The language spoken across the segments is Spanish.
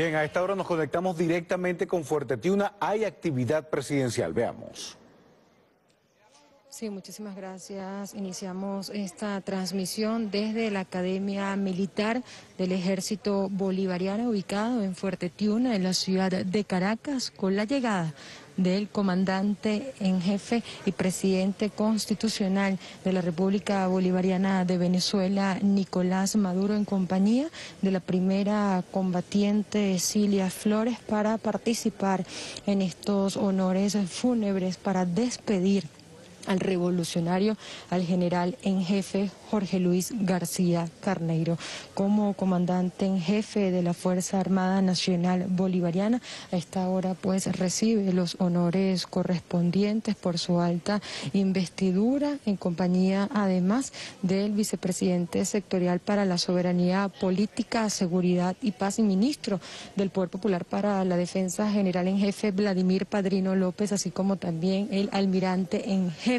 Bien, a esta hora nos conectamos directamente con Fuerte Tiuna. Hay actividad presidencial. Veamos. Sí, muchísimas gracias. Iniciamos esta transmisión desde la Academia Militar del Ejército Bolivariano ubicado en Fuerte Tiuna, en la ciudad de Caracas, con la llegada del comandante en jefe y presidente constitucional de la República Bolivariana de Venezuela, Nicolás Maduro, en compañía de la primera combatiente Cilia Flores, para participar en estos honores fúnebres, para despedir al revolucionario, al general en jefe Jorge Luis García Carneiro. Como comandante en jefe de la Fuerza Armada Nacional Bolivariana, a esta hora pues recibe los honores correspondientes por su alta investidura en compañía además del vicepresidente sectorial para la soberanía política, seguridad y paz y ministro del Poder Popular para la Defensa General en jefe Vladimir Padrino López, así como también el almirante en jefe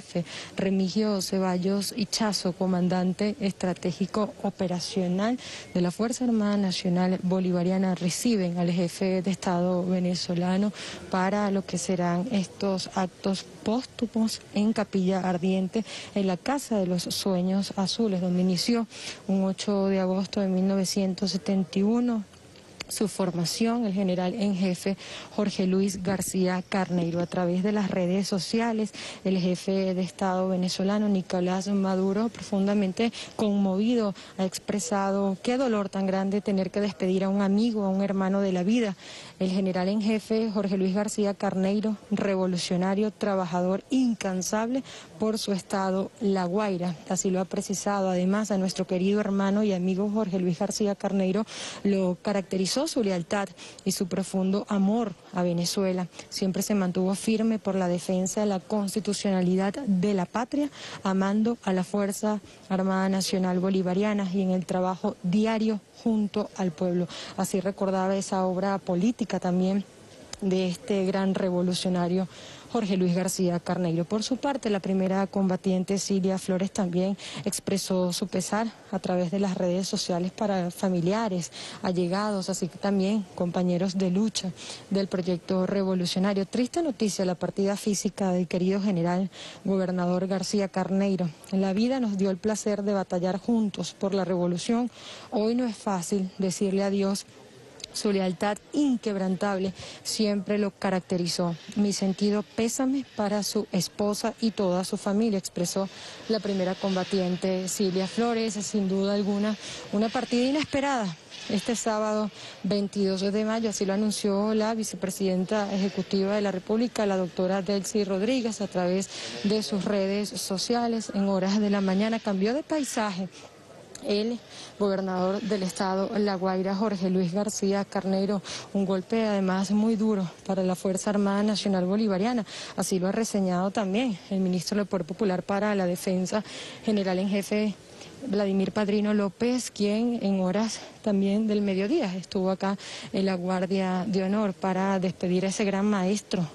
Remigio Ceballos Hichazo, comandante estratégico operacional de la Fuerza Armada Nacional Bolivariana reciben al jefe de Estado venezolano para lo que serán estos actos póstumos en Capilla Ardiente, en la Casa de los Sueños Azules, donde inició un 8 de agosto de 1971 su formación, el general en jefe Jorge Luis García Carneiro. A través de las redes sociales, el jefe de Estado venezolano, Nicolás Maduro, profundamente conmovido, ha expresado qué dolor tan grande tener que despedir a un amigo, a un hermano de la vida. El general en jefe Jorge Luis García Carneiro, revolucionario, trabajador incansable por su estado La Guaira. Así lo ha precisado además a nuestro querido hermano y amigo Jorge Luis García Carneiro, lo caracterizó su lealtad y su profundo amor a Venezuela. Siempre se mantuvo firme por la defensa de la constitucionalidad de la patria, amando a la Fuerza Armada Nacional Bolivariana y en el trabajo diario junto al pueblo. Así recordaba esa obra política también de este gran revolucionario Jorge Luis García Carneiro. Por su parte, la primera combatiente Silvia Flores también expresó su pesar a través de las redes sociales para familiares, allegados, así que también compañeros de lucha del proyecto revolucionario. Triste noticia la partida física del querido general gobernador García Carneiro. La vida nos dio el placer de batallar juntos por la revolución. Hoy no es fácil decirle adiós su lealtad inquebrantable siempre lo caracterizó. Mi sentido pésame para su esposa y toda su familia, expresó la primera combatiente Silvia Flores, sin duda alguna, una partida inesperada este sábado 22 de mayo, así lo anunció la vicepresidenta ejecutiva de la República, la doctora Delcy Rodríguez, a través de sus redes sociales en horas de la mañana. Cambió de paisaje el gobernador del estado La Guaira, Jorge Luis García Carneiro, un golpe además muy duro para la Fuerza Armada Nacional Bolivariana. Así lo ha reseñado también el ministro del Poder Popular para la Defensa, general en jefe Vladimir Padrino López, quien en horas también del mediodía estuvo acá en la Guardia de Honor para despedir a ese gran maestro,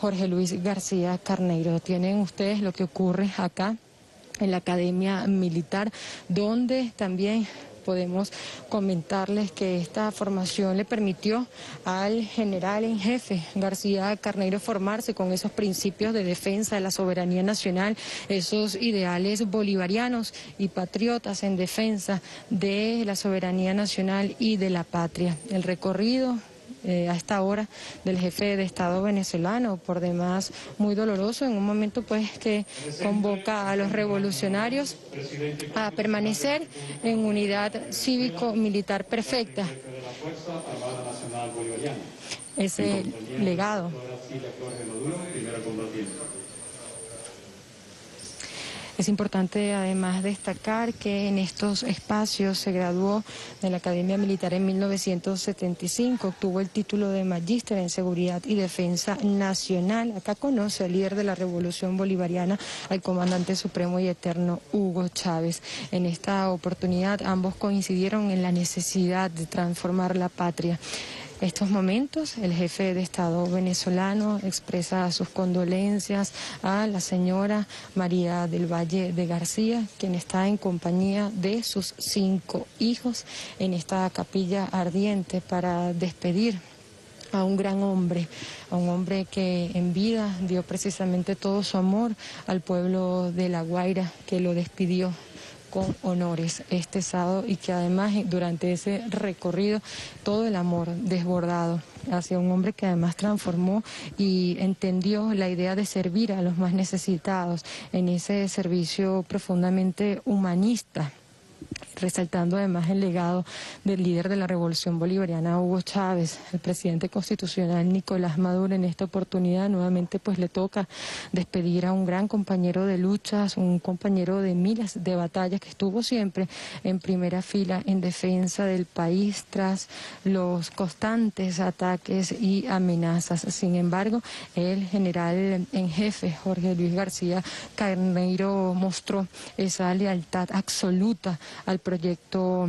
Jorge Luis García Carneiro. Tienen ustedes lo que ocurre acá en la Academia Militar, donde también podemos comentarles que esta formación le permitió al general en jefe García Carneiro formarse con esos principios de defensa de la soberanía nacional, esos ideales bolivarianos y patriotas en defensa de la soberanía nacional y de la patria. El recorrido eh, a esta hora del jefe de Estado venezolano, por demás muy doloroso, en un momento pues que convoca a los revolucionarios a permanecer en unidad cívico-militar perfecta. Ese legado. Es importante además destacar que en estos espacios se graduó de la Academia Militar en 1975, obtuvo el título de Magíster en Seguridad y Defensa Nacional. Acá conoce al líder de la Revolución Bolivariana, al comandante supremo y eterno Hugo Chávez. En esta oportunidad ambos coincidieron en la necesidad de transformar la patria. Estos momentos el jefe de Estado venezolano expresa sus condolencias a la señora María del Valle de García, quien está en compañía de sus cinco hijos en esta capilla ardiente para despedir a un gran hombre, a un hombre que en vida dio precisamente todo su amor al pueblo de La Guaira, que lo despidió con honores este sábado y que además durante ese recorrido todo el amor desbordado hacia un hombre que además transformó y entendió la idea de servir a los más necesitados en ese servicio profundamente humanista resaltando además el legado del líder de la revolución bolivariana, Hugo Chávez, el presidente constitucional Nicolás Maduro. En esta oportunidad nuevamente pues le toca despedir a un gran compañero de luchas, un compañero de miles de batallas que estuvo siempre en primera fila en defensa del país tras los constantes ataques y amenazas. Sin embargo, el general en jefe, Jorge Luis García Carneiro, mostró esa lealtad absoluta al proyecto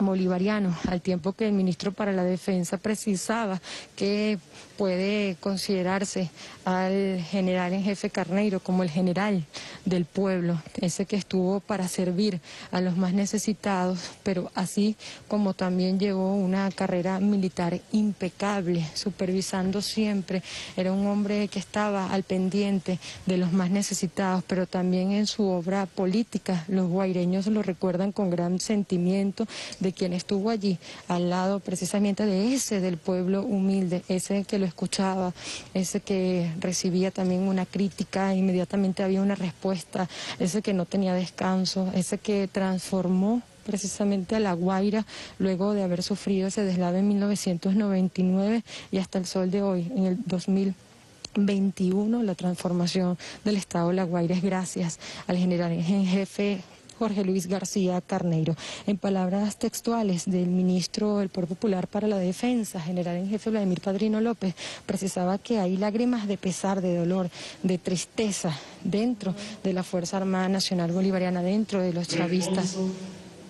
bolivariano, al tiempo que el ministro para la Defensa precisaba que puede considerarse al general en jefe Carneiro como el general del pueblo, ese que estuvo para servir a los más necesitados, pero así como también llevó una carrera militar impecable, supervisando siempre, era un hombre que estaba al pendiente de los más necesitados, pero también en su obra política, los guaireños lo recuerdan con gran sentimiento de quien estuvo allí, al lado precisamente de ese del pueblo humilde, ese que lo escuchaba, ese que recibía también una crítica, inmediatamente había una respuesta, ese que no tenía descanso, ese que transformó precisamente a La Guaira luego de haber sufrido ese deslave en 1999 y hasta el sol de hoy, en el 2021, la transformación del Estado de La Guaira. Es gracias al general en jefe Jorge Luis García Carneiro. En palabras textuales del ministro del Poder Popular para la Defensa, general en jefe Vladimir Padrino López, precisaba que hay lágrimas de pesar, de dolor, de tristeza dentro de la Fuerza Armada Nacional Bolivariana, dentro de los chavistas.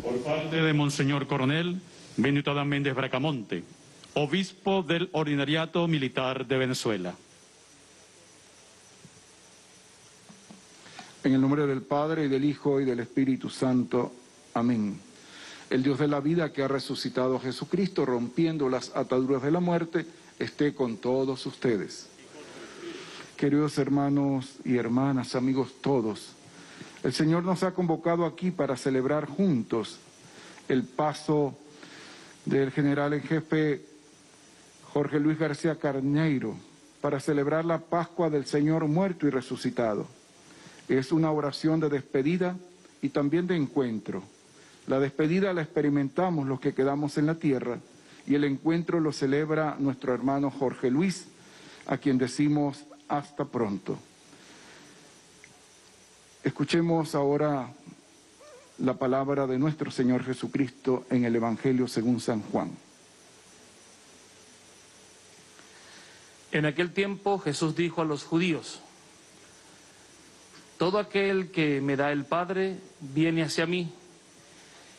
Por parte de Monseñor Coronel Benito Adán Méndez Bracamonte, obispo del Ordinariato Militar de Venezuela. En el nombre del Padre, y del Hijo, y del Espíritu Santo. Amén. El Dios de la vida que ha resucitado a Jesucristo, rompiendo las ataduras de la muerte, esté con todos ustedes. Queridos hermanos y hermanas, amigos todos, el Señor nos ha convocado aquí para celebrar juntos el paso del general en jefe Jorge Luis García Carneiro, para celebrar la Pascua del Señor muerto y resucitado. Es una oración de despedida y también de encuentro. La despedida la experimentamos los que quedamos en la tierra y el encuentro lo celebra nuestro hermano Jorge Luis, a quien decimos hasta pronto. Escuchemos ahora la palabra de nuestro Señor Jesucristo en el Evangelio según San Juan. En aquel tiempo Jesús dijo a los judíos, todo aquel que me da el Padre viene hacia mí,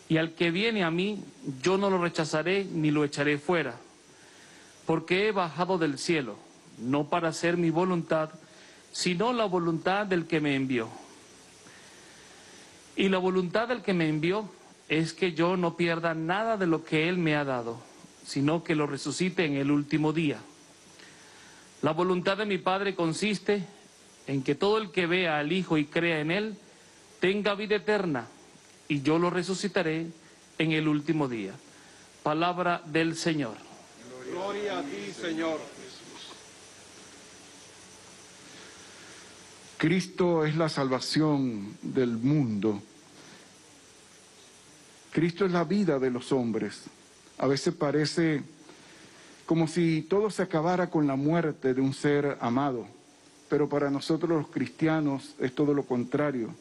y al que viene a mí yo no lo rechazaré ni lo echaré fuera, porque he bajado del cielo, no para hacer mi voluntad, sino la voluntad del que me envió. Y la voluntad del que me envió es que yo no pierda nada de lo que Él me ha dado, sino que lo resucite en el último día. La voluntad de mi Padre consiste en que todo el que vea al Hijo y crea en Él tenga vida eterna, y yo lo resucitaré en el último día. Palabra del Señor. Gloria a ti, Señor. Cristo es la salvación del mundo. Cristo es la vida de los hombres. A veces parece como si todo se acabara con la muerte de un ser amado pero para nosotros los cristianos es todo lo contrario.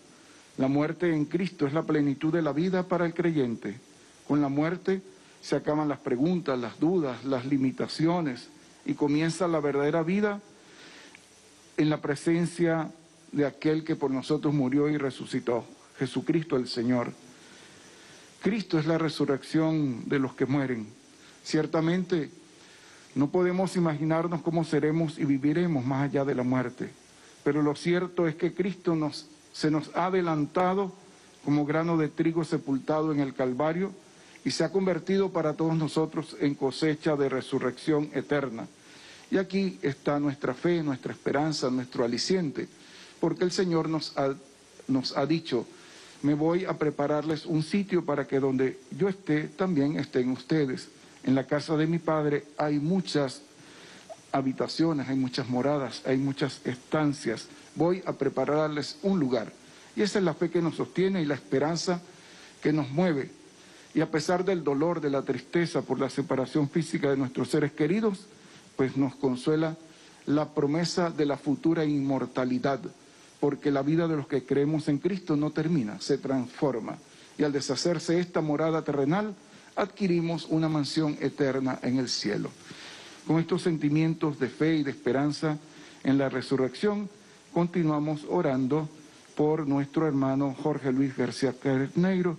La muerte en Cristo es la plenitud de la vida para el creyente. Con la muerte se acaban las preguntas, las dudas, las limitaciones y comienza la verdadera vida en la presencia de aquel que por nosotros murió y resucitó, Jesucristo el Señor. Cristo es la resurrección de los que mueren. Ciertamente No podemos imaginarnos cómo seremos y viviremos más allá de la muerte, pero lo cierto es que Cristo nos, se nos ha adelantado como grano de trigo sepultado en el Calvario y se ha convertido para todos nosotros en cosecha de resurrección eterna. Y aquí está nuestra fe, nuestra esperanza, nuestro aliciente, porque el Señor nos nos ha dicho, me voy a prepararles un sitio para que donde yo esté, también estén ustedes. En la casa de mi Padre hay muchas habitaciones, hay muchas moradas, hay muchas estancias. Voy a prepararles un lugar. Y esa es la fe que nos sostiene y la esperanza que nos mueve. Y a pesar del dolor, de la tristeza por la separación física de nuestros seres queridos, pues nos consuela la promesa de la futura inmortalidad, porque la vida de los que creemos en Cristo no termina, se transforma. Y al deshacerse esta morada terrenal, adquirimos una mansión eterna en el cielo. Con estos sentimientos de fe y de esperanza en la resurrección, continuamos orando por nuestro hermano Jorge Luis García Negro,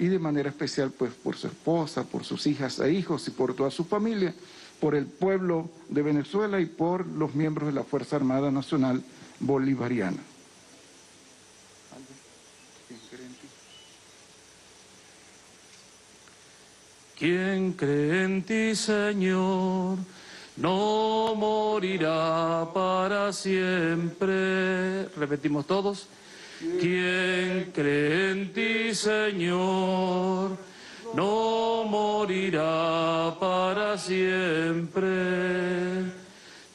y de manera especial pues por su esposa, por sus hijas e hijos y por toda su familia, por el pueblo de Venezuela y por los miembros de la Fuerza Armada Nacional Bolivariana. Quien cree en ti, Señor, no morirá para siempre. Repetimos todos. Quien cree en ti, Señor, no morirá para siempre.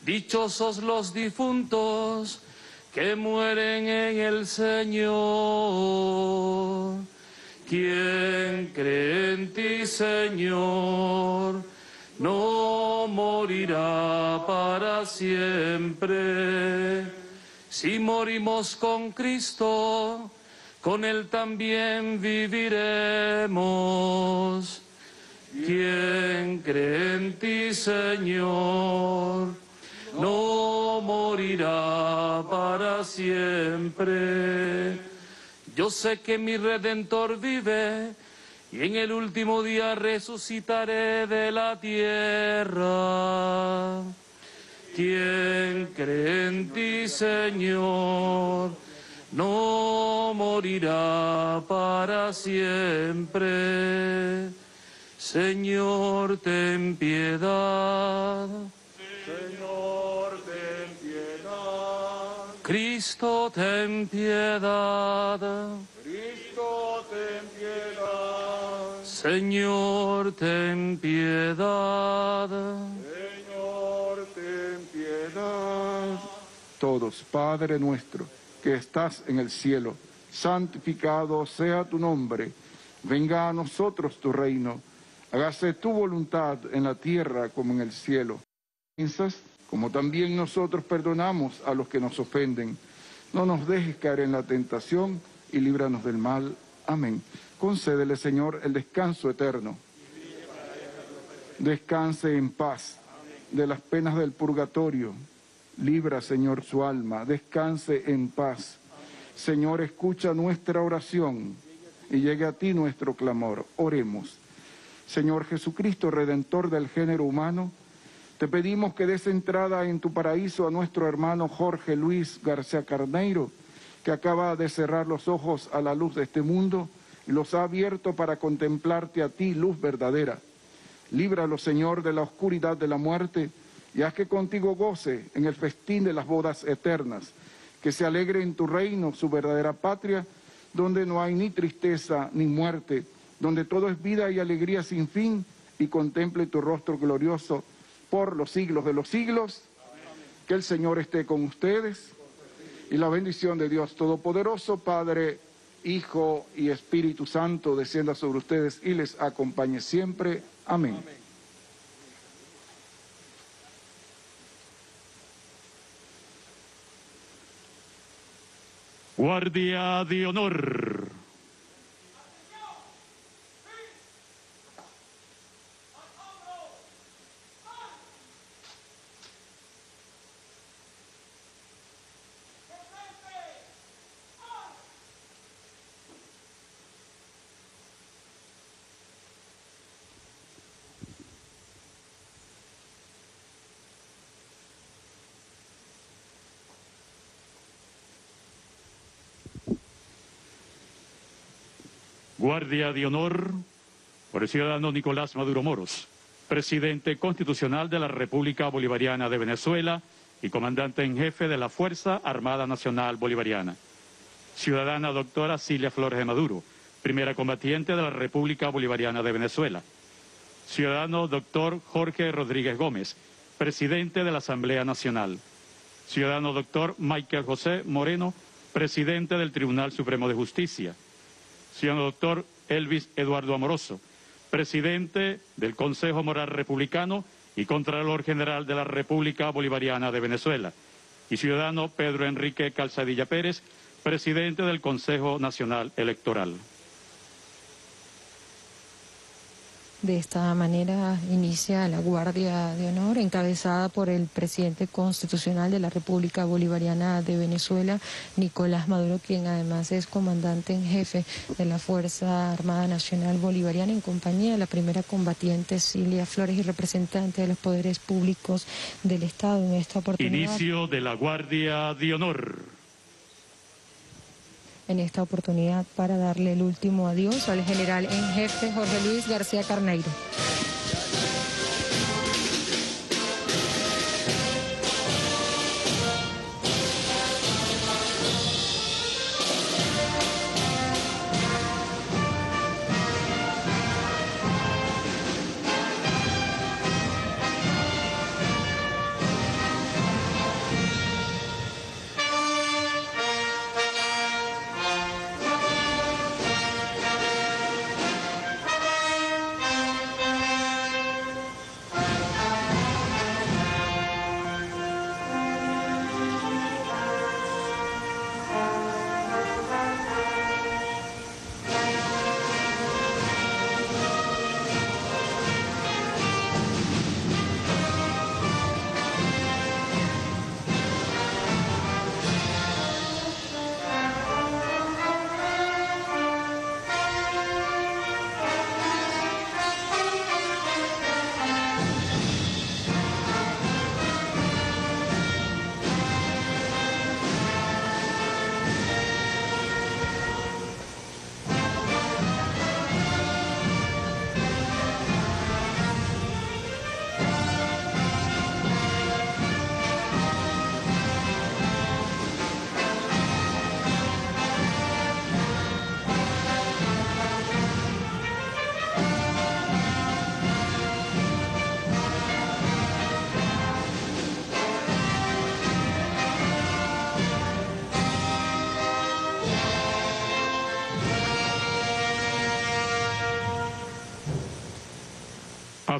Dichosos los difuntos que mueren en el Señor. Quien cree en ti, Señor, no morirá para siempre. Si morimos con Cristo, con Él también viviremos. Quien cree en ti, Señor, no morirá para siempre. Yo sé que mi Redentor vive y en el último día resucitaré de la tierra. Quien cree en ti, Señor, no morirá para siempre. Señor, ten piedad. Señor. Cristo, ten piedad. Cristo, ten piedad. Señor, ten piedad. Señor, ten piedad. Todos, Padre nuestro, que estás en el cielo, santificado sea tu nombre, venga a nosotros tu reino, hágase tu voluntad en la tierra como en el cielo. Piensas, como también nosotros perdonamos a los que nos ofenden. No nos dejes caer en la tentación y líbranos del mal. Amén. Concédele, Señor, el descanso eterno. Descanse en paz de las penas del purgatorio. Libra, Señor, su alma. Descanse en paz. Señor, escucha nuestra oración y llegue a ti nuestro clamor. Oremos. Señor Jesucristo, Redentor del género humano, te pedimos que des entrada en tu paraíso a nuestro hermano Jorge Luis García Carneiro, que acaba de cerrar los ojos a la luz de este mundo y los ha abierto para contemplarte a ti, luz verdadera. Líbralo, Señor, de la oscuridad de la muerte y haz que contigo goce en el festín de las bodas eternas, que se alegre en tu reino, su verdadera patria, donde no hay ni tristeza ni muerte, donde todo es vida y alegría sin fin, y contemple tu rostro glorioso por los siglos de los siglos. Que el Señor esté con ustedes y la bendición de Dios Todopoderoso, Padre, Hijo y Espíritu Santo, descienda sobre ustedes y les acompañe siempre. Amén. Guardia de honor. Guardia de Honor por el ciudadano Nicolás Maduro Moros, presidente constitucional de la República Bolivariana de Venezuela y comandante en jefe de la Fuerza Armada Nacional Bolivariana. Ciudadana doctora Cilia Flores de Maduro, primera combatiente de la República Bolivariana de Venezuela. Ciudadano doctor Jorge Rodríguez Gómez, presidente de la Asamblea Nacional. Ciudadano doctor Michael José Moreno, presidente del Tribunal Supremo de Justicia. Ciudadano doctor Elvis Eduardo Amoroso, presidente del Consejo Moral Republicano y Contralor General de la República Bolivariana de Venezuela. Y ciudadano Pedro Enrique Calzadilla Pérez, presidente del Consejo Nacional Electoral. De esta manera inicia la Guardia de Honor encabezada por el presidente constitucional de la República Bolivariana de Venezuela, Nicolás Maduro, quien además es comandante en jefe de la Fuerza Armada Nacional Bolivariana en compañía de la primera combatiente Cilia Flores y representante de los poderes públicos del Estado en esta oportunidad. Inicio de la Guardia de Honor en esta oportunidad para darle el último adiós al general en jefe Jorge Luis García Carneiro.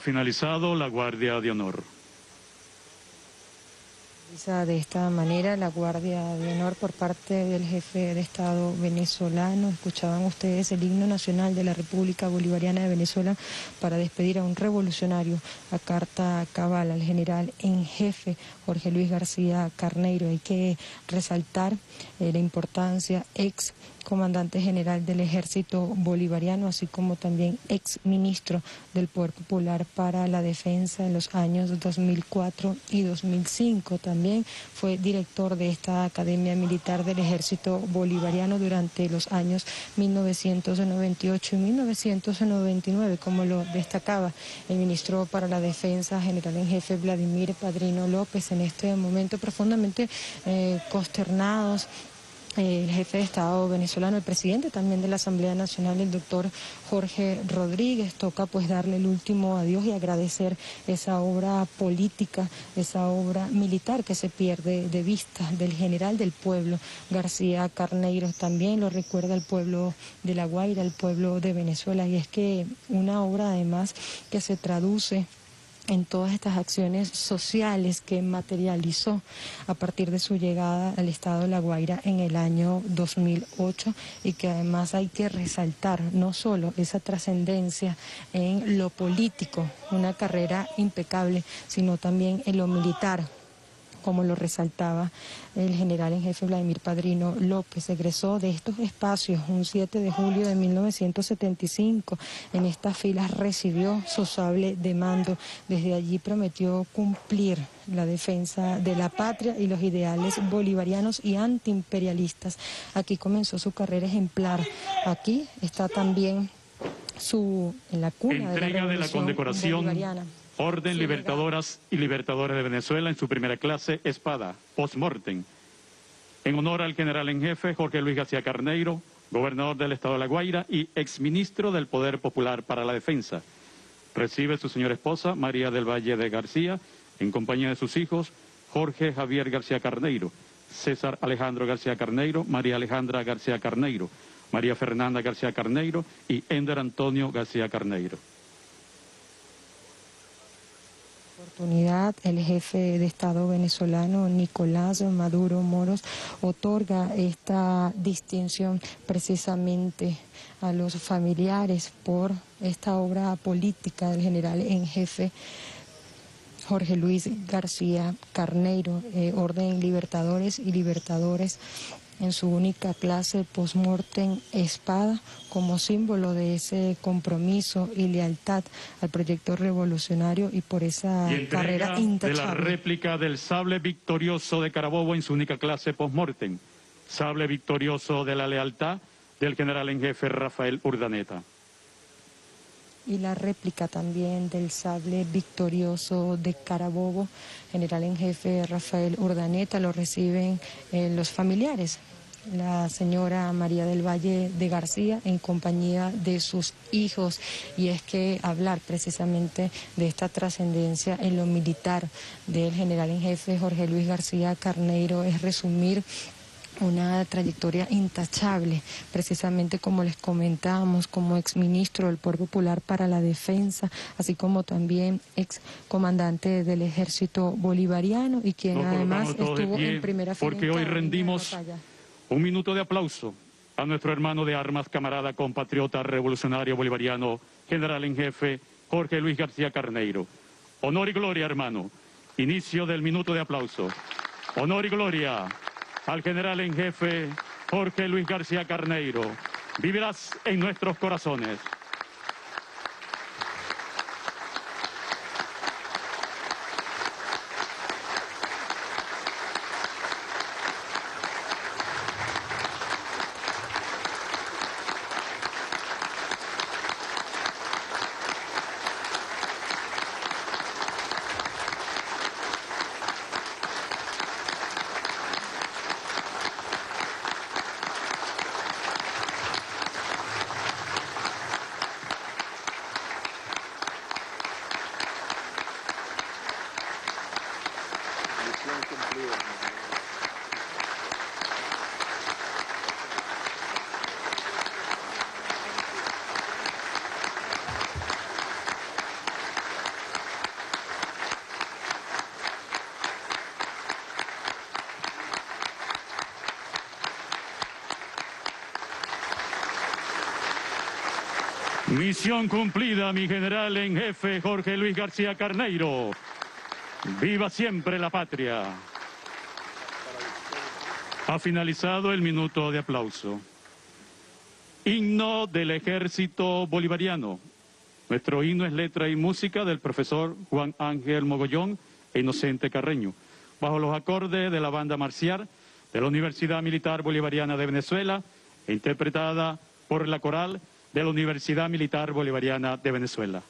Finalizado la Guardia de Honor. De esta manera la Guardia de Honor por parte del jefe de Estado venezolano. Escuchaban ustedes el himno nacional de la República Bolivariana de Venezuela para despedir a un revolucionario, a carta cabal, al general en jefe Jorge Luis García Carneiro. Hay que resaltar eh, la importancia ex comandante general del ejército bolivariano, así como también ex ministro del Poder Popular para la Defensa en los años 2004 y 2005. También fue director de esta Academia Militar del Ejército Bolivariano durante los años 1998 y 1999, como lo destacaba el ministro para la Defensa, general en jefe Vladimir Padrino López, en este momento profundamente eh, consternados el jefe de Estado venezolano, el presidente también de la Asamblea Nacional, el doctor Jorge Rodríguez. Toca pues darle el último adiós y agradecer esa obra política, esa obra militar que se pierde de vista del general del pueblo, García Carneiro. También lo recuerda el pueblo de La Guaira, el pueblo de Venezuela. Y es que una obra además que se traduce en todas estas acciones sociales que materializó a partir de su llegada al estado de La Guaira en el año 2008 y que además hay que resaltar no solo esa trascendencia en lo político, una carrera impecable, sino también en lo militar como lo resaltaba el general en jefe Vladimir Padrino López. Egresó de estos espacios un 7 de julio de 1975. En estas filas recibió su sable de mando. Desde allí prometió cumplir la defensa de la patria y los ideales bolivarianos y antiimperialistas. Aquí comenzó su carrera ejemplar. Aquí está también su en la cuna Entrega de la, condecoración Orden Libertadoras y Libertadores de Venezuela en su primera clase, espada, post-mortem. En honor al general en jefe Jorge Luis García Carneiro, gobernador del estado de La Guaira y exministro del Poder Popular para la Defensa. Recibe su señora esposa, María del Valle de García, en compañía de sus hijos, Jorge Javier García Carneiro, César Alejandro García Carneiro, María Alejandra García Carneiro, María Fernanda García Carneiro y Ender Antonio García Carneiro. Oportunidad, el jefe de Estado venezolano, Nicolás Maduro Moros, otorga esta distinción precisamente a los familiares por esta obra política del general en jefe Jorge Luis García Carneiro, eh, Orden Libertadores y Libertadores en su única clase post-mortem espada como símbolo de ese compromiso y lealtad al proyecto revolucionario y por esa carrera intachable. de la réplica del sable victorioso de Carabobo en su única clase post-mortem, sable victorioso de la lealtad del general en jefe Rafael Urdaneta y la réplica también del sable victorioso de Carabobo, general en jefe Rafael Urdaneta, lo reciben eh, los familiares. La señora María del Valle de García en compañía de sus hijos y es que hablar precisamente de esta trascendencia en lo militar del general en jefe Jorge Luis García Carneiro es resumir una trayectoria intachable, precisamente como les comentábamos, como exministro del Poder Popular para la Defensa, así como también ex comandante del Ejército Bolivariano y quien además estuvo en primera fila. Porque hoy rendimos un minuto de aplauso a nuestro hermano de armas, camarada, compatriota, revolucionario bolivariano, general en jefe, Jorge Luis García Carneiro. Honor y gloria, hermano. Inicio del minuto de aplauso. Honor y gloria al general en jefe Jorge Luis García Carneiro. Vivirás en nuestros corazones. Misión cumplida, mi general en jefe Jorge Luis García Carneiro. Viva siempre la patria. Ha finalizado el minuto de aplauso. Himno del Ejército Bolivariano. Nuestro himno es letra y música del profesor Juan Ángel Mogollón e Inocente Carreño, bajo los acordes de la banda marcial de la Universidad Militar Bolivariana de Venezuela, interpretada por la coral de la Universidad Militar Bolivariana de Venezuela.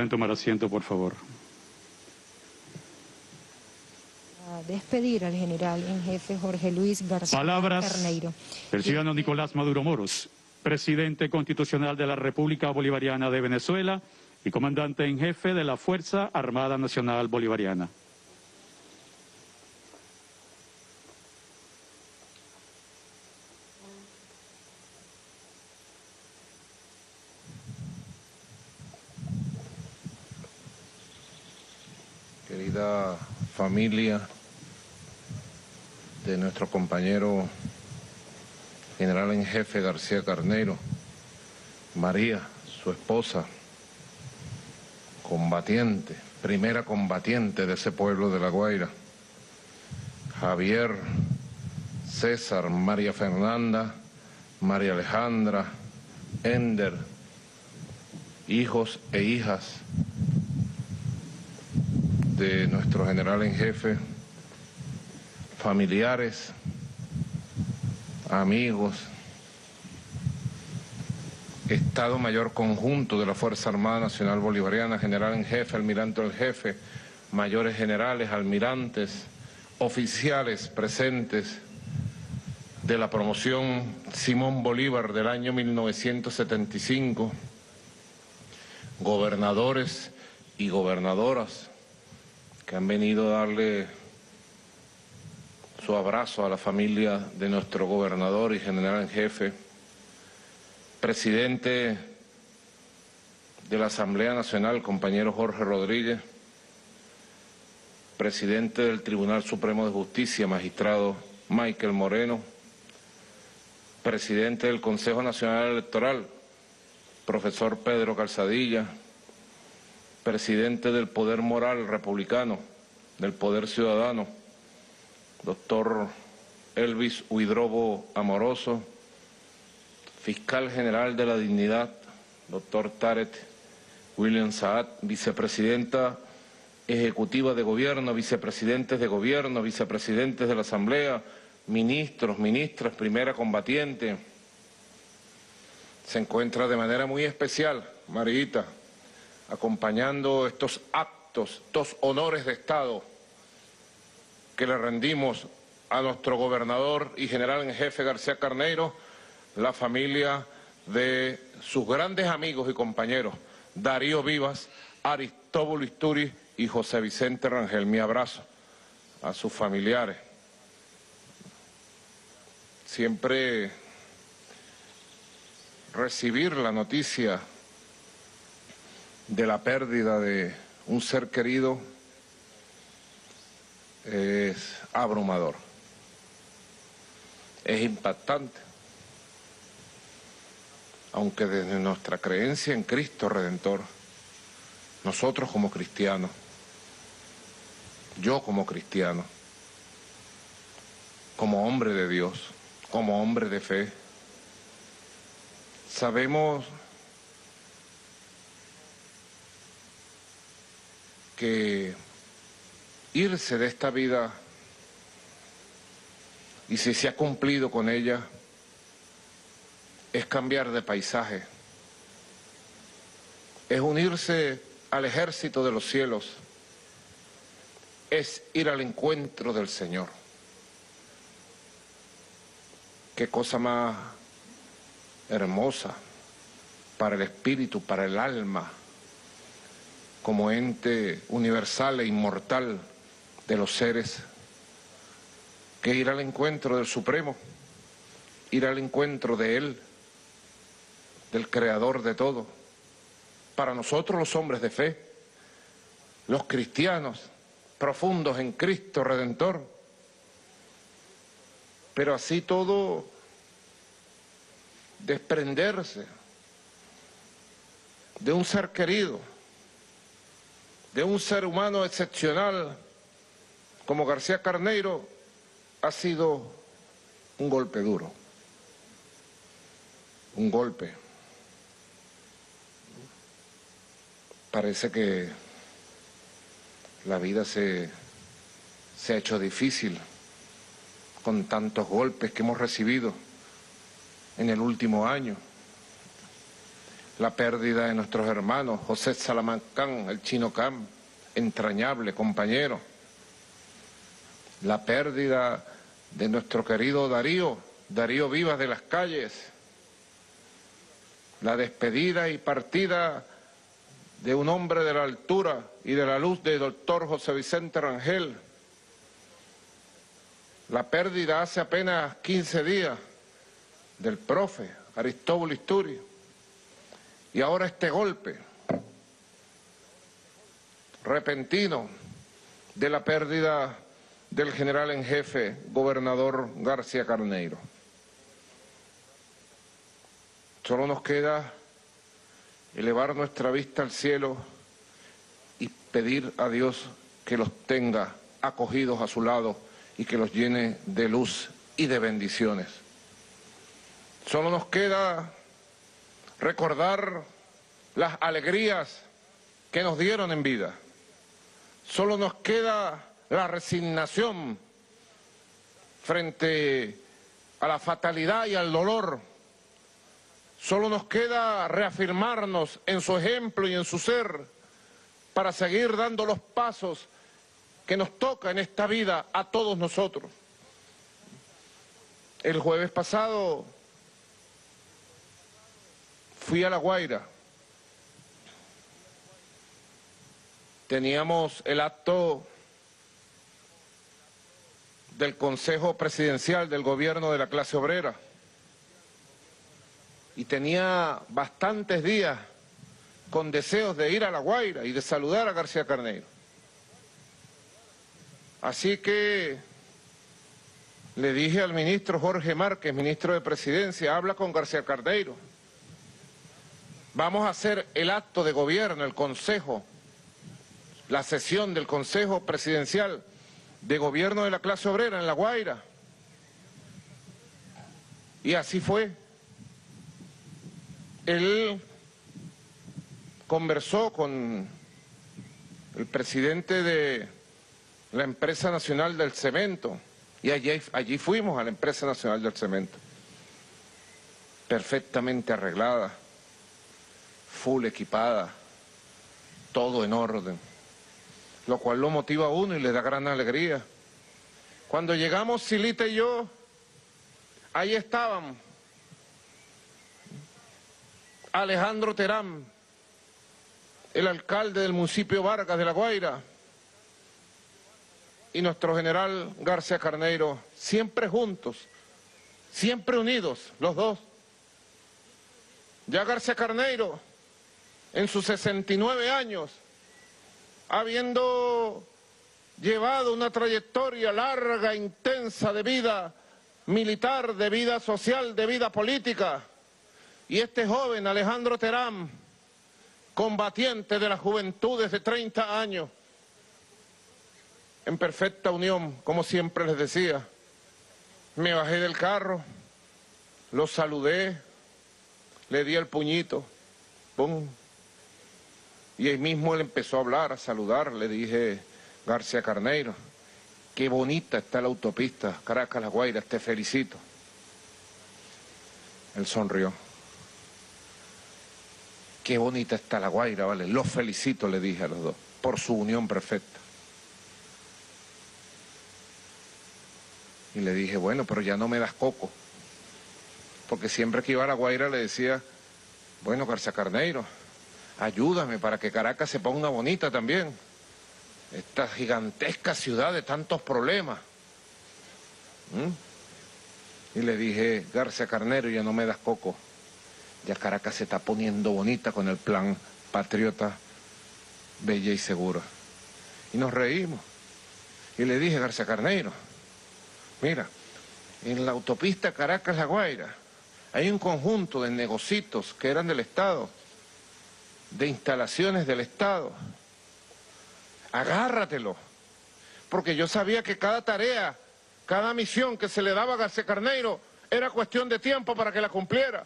Pueden tomar asiento, por favor. A despedir al general en jefe Jorge Luis García Palabras Carneiro. del ciudadano Nicolás Maduro Moros, presidente constitucional de la República Bolivariana de Venezuela y comandante en jefe de la Fuerza Armada Nacional Bolivariana. querida familia de nuestro compañero general en jefe García Carneiro, María, su esposa, combatiente, primera combatiente de ese pueblo de La Guaira, Javier, César, María Fernanda, María Alejandra, Ender, hijos e hijas de nuestro general en jefe, familiares, amigos, Estado Mayor Conjunto de la Fuerza Armada Nacional Bolivariana, general en jefe, almirante del jefe, mayores generales, almirantes, oficiales presentes de la promoción Simón Bolívar del año 1975, gobernadores y gobernadoras, que han venido a darle su abrazo a la familia de nuestro gobernador y general en jefe, presidente de la Asamblea Nacional, compañero Jorge Rodríguez, presidente del Tribunal Supremo de Justicia, magistrado Michael Moreno, presidente del Consejo Nacional Electoral, profesor Pedro Calzadilla, presidente del Poder Moral Republicano, del Poder Ciudadano, doctor Elvis Huidrobo Amoroso, fiscal general de la Dignidad, doctor Taret William Saad, vicepresidenta ejecutiva de gobierno, vicepresidentes de gobierno, vicepresidentes de la Asamblea, ministros, ministras, primera combatiente. Se encuentra de manera muy especial, Marita, acompañando estos actos, estos honores de Estado que le rendimos a nuestro gobernador y general en jefe García Carneiro, la familia de sus grandes amigos y compañeros, Darío Vivas, Aristóbulo Isturi y José Vicente Rangel. Mi abrazo a sus familiares. Siempre recibir la noticia de la pérdida de un ser querido es abrumador, es impactante, aunque desde nuestra creencia en Cristo Redentor, nosotros como cristianos, yo como cristiano, como hombre de Dios, como hombre de fe, sabemos que irse de esta vida y si se ha cumplido con ella es cambiar de paisaje, es unirse al ejército de los cielos, es ir al encuentro del Señor. Qué cosa más hermosa para el espíritu, para el alma, como ente universal e inmortal de los seres, que ir al encuentro del Supremo, ir al encuentro de Él, del Creador de todo. Para nosotros los hombres de fe, los cristianos profundos en Cristo Redentor, pero así todo desprenderse de un ser querido, de un ser humano excepcional como García Carneiro, ha sido un golpe duro, un golpe. Parece que la vida se, se ha hecho difícil con tantos golpes que hemos recibido en el último año. La pérdida de nuestros hermanos, José Salamancán, el chino Cam, entrañable compañero, la pérdida de nuestro querido Darío, Darío Vivas de las calles, la despedida y partida de un hombre de la altura y de la luz del doctor José Vicente Rangel, la pérdida hace apenas 15 días del profe Aristóbulo Isturi, y ahora este golpe repentino de la pérdida del general en jefe, gobernador García Carneiro. Solo nos queda elevar nuestra vista al cielo y pedir a Dios que los tenga acogidos a su lado y que los llene de luz y de bendiciones. Solo nos queda recordar las alegrías que nos dieron en vida. Solo nos queda la resignación frente a la fatalidad y al dolor. Solo nos queda reafirmarnos en su ejemplo y en su ser para seguir dando los pasos que nos toca en esta vida a todos nosotros. El jueves pasado fui a La Guaira. Teníamos el acto del Consejo Presidencial del Gobierno de la Clase Obrera y tenía bastantes días con deseos de ir a La Guaira y de saludar a García Carneiro. Así que le dije al ministro Jorge Márquez, ministro de Presidencia, habla con García Carneiro. Vamos a hacer el acto de gobierno, el Consejo, la sesión del Consejo Presidencial de Gobierno de la Clase Obrera en La Guaira. Y así fue. Él conversó con el presidente de la Empresa Nacional del Cemento y allí, allí fuimos a la Empresa Nacional del Cemento, perfectamente arreglada, full equipada, todo en orden, lo cual lo motiva a uno y le da gran alegría. Cuando llegamos Silita y yo, ahí estaban Alejandro Terán, el alcalde del municipio Vargas de La Guaira, y nuestro general García Carneiro, siempre juntos, siempre unidos, los dos. Ya García Carneiro, en sus 69 años, habiendo llevado una trayectoria larga, intensa de vida militar, de vida social, de vida política, y este joven, Alejandro Terán, combatiente de las juventudes de 30 años, en perfecta unión, como siempre les decía. Me bajé del carro, lo saludé, le di el puñito, ¡pum! Y ahí mismo él empezó a hablar, a saludar, le dije, García Carneiro, qué bonita está la autopista Caracas-La Guaira, te felicito. Él sonrió. Qué bonita está La Guaira, vale, los felicito, le dije a los dos, por su unión perfecta. Y le dije, bueno, pero ya no me das coco. Porque siempre que iba a La Guaira le decía, bueno, García Carneiro, ayúdame para que Caracas se ponga bonita también. Esta gigantesca ciudad de tantos problemas. ¿Mm? Y le dije, García Carnero, ya no me das coco. Ya Caracas se está poniendo bonita con el plan patriota, bella y segura. Y nos reímos. Y le dije, García Carneiro, Mira, en la autopista Caracas-La Guaira hay un conjunto de negocitos que eran del Estado, de instalaciones del Estado. Agárratelo, porque yo sabía que cada tarea, cada misión que se le daba a García Carneiro era cuestión de tiempo para que la cumpliera.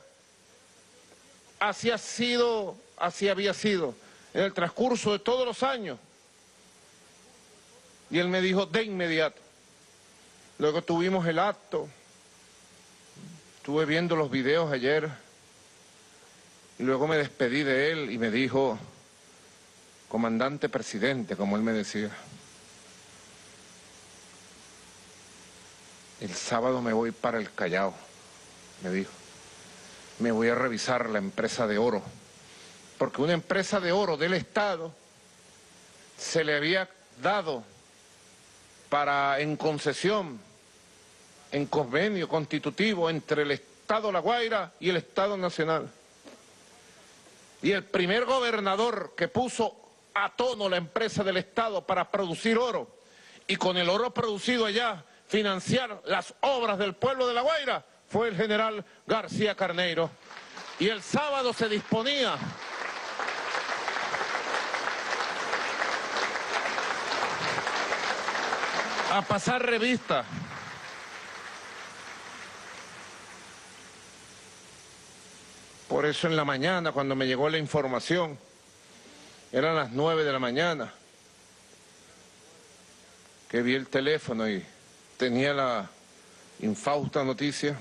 Así ha sido, así había sido en el transcurso de todos los años. Y él me dijo de inmediato, Luego tuvimos el acto. Estuve viendo los videos ayer. Y luego me despedí de él y me dijo, comandante presidente, como él me decía, el sábado me voy para el Callao, me dijo. Me voy a revisar la empresa de oro, porque una empresa de oro del Estado se le había dado para en concesión, en convenio constitutivo entre el Estado La Guaira y el Estado Nacional. Y el primer gobernador que puso a tono la empresa del Estado para producir oro y con el oro producido allá financiar las obras del pueblo de La Guaira fue el general García Carneiro. Y el sábado se disponía a pasar revista. Por eso en la mañana, cuando me llegó la información, eran las nueve de la mañana, que vi el teléfono y tenía la infausta noticia,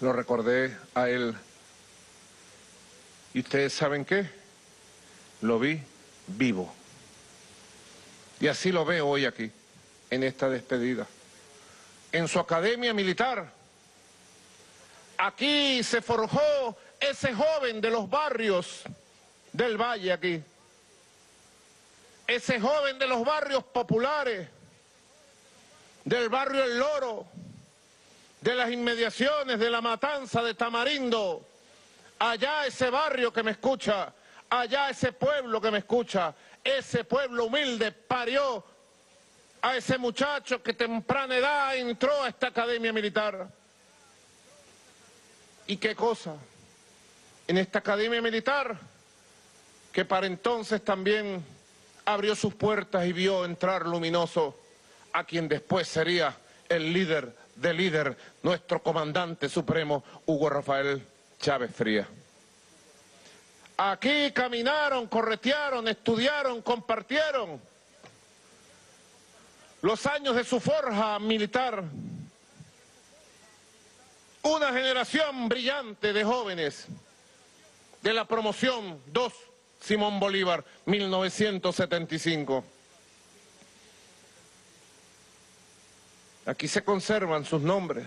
lo recordé a él. ¿Y ustedes saben qué? Lo vi vivo. Y así lo veo hoy aquí, en esta despedida. En su academia militar, aquí se forjó ese joven de los barrios del valle aquí. Ese joven de los barrios populares, del barrio El Loro, de las inmediaciones de la matanza de Tamarindo, allá ese barrio que me escucha, allá ese pueblo que me escucha, ese pueblo humilde parió a ese muchacho que temprana edad entró a esta academia militar. ¿Y qué cosa? En esta academia militar, que para entonces también abrió sus puertas y vio entrar luminoso a quien después sería el líder de líder, nuestro comandante supremo, Hugo Rafael Chávez Frías. Aquí caminaron, corretearon, estudiaron, compartieron los años de su forja militar. Una generación brillante de jóvenes de la promoción 2 Simón Bolívar, 1975. Aquí se conservan sus nombres.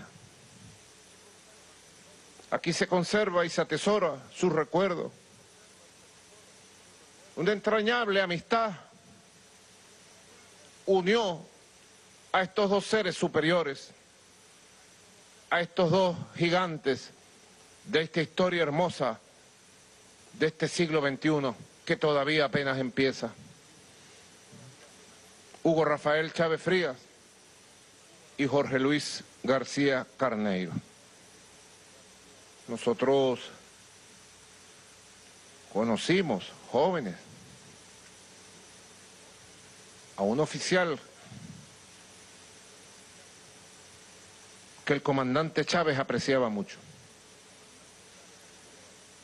Aquí se conserva y se atesora su recuerdo una entrañable amistad unió a estos dos seres superiores, a estos dos gigantes de esta historia hermosa de este siglo XXI que todavía apenas empieza. Hugo Rafael Chávez Frías y Jorge Luis García Carneiro. Nosotros conocimos jóvenes a un oficial que el comandante Chávez apreciaba mucho.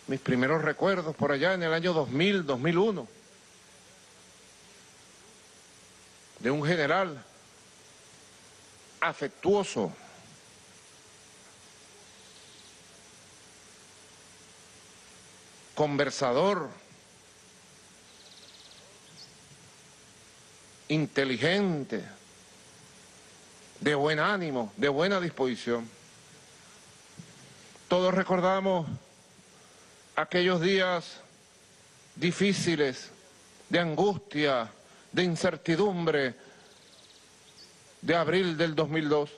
Mis primeros recuerdos por allá en el año 2000, 2001, de un general afectuoso, conversador, inteligente, de buen ánimo, de buena disposición. Todos recordamos aquellos días difíciles, de angustia, de incertidumbre, de abril del 2002.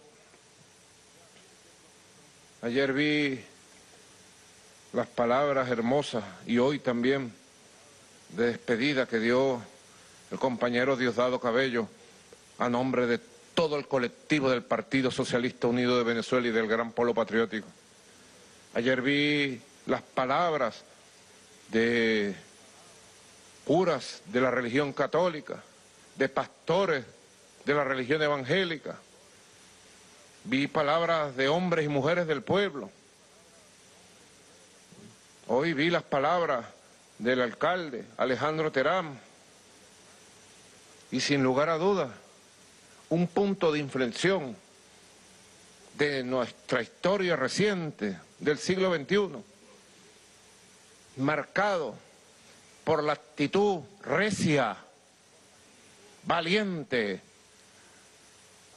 Ayer vi las palabras hermosas y hoy también de despedida que dio el compañero Diosdado Cabello, a nombre de todo el colectivo del Partido Socialista Unido de Venezuela y del Gran Polo Patriótico. Ayer vi las palabras de curas de la religión católica, de pastores de la religión evangélica. Vi palabras de hombres y mujeres del pueblo. Hoy vi las palabras del alcalde Alejandro Terán, y sin lugar a dudas un punto de inflexión de nuestra historia reciente del siglo XXI marcado por la actitud recia, valiente,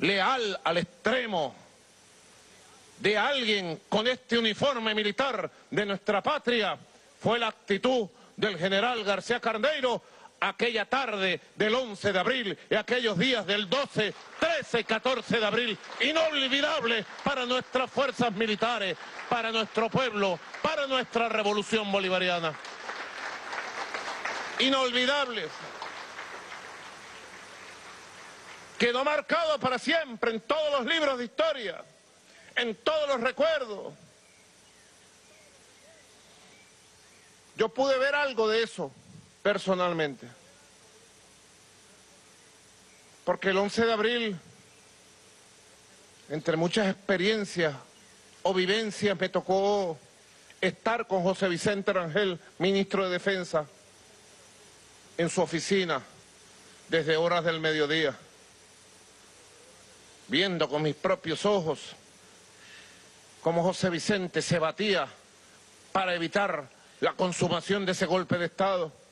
leal al extremo de alguien con este uniforme militar de nuestra patria, fue la actitud del general García Carneiro aquella tarde del 11 de abril y aquellos días del 12, 13 y 14 de abril, inolvidable para nuestras fuerzas militares, para nuestro pueblo, para nuestra revolución bolivariana. Inolvidables. Quedó marcado para siempre en todos los libros de historia, en todos los recuerdos. Yo pude ver algo de eso personalmente. Porque el 11 de abril, entre muchas experiencias o vivencias, me tocó estar con José Vicente Rangel, ministro de Defensa, en su oficina desde horas del mediodía, viendo con mis propios ojos cómo José Vicente se batía para evitar la consumación de ese golpe de Estado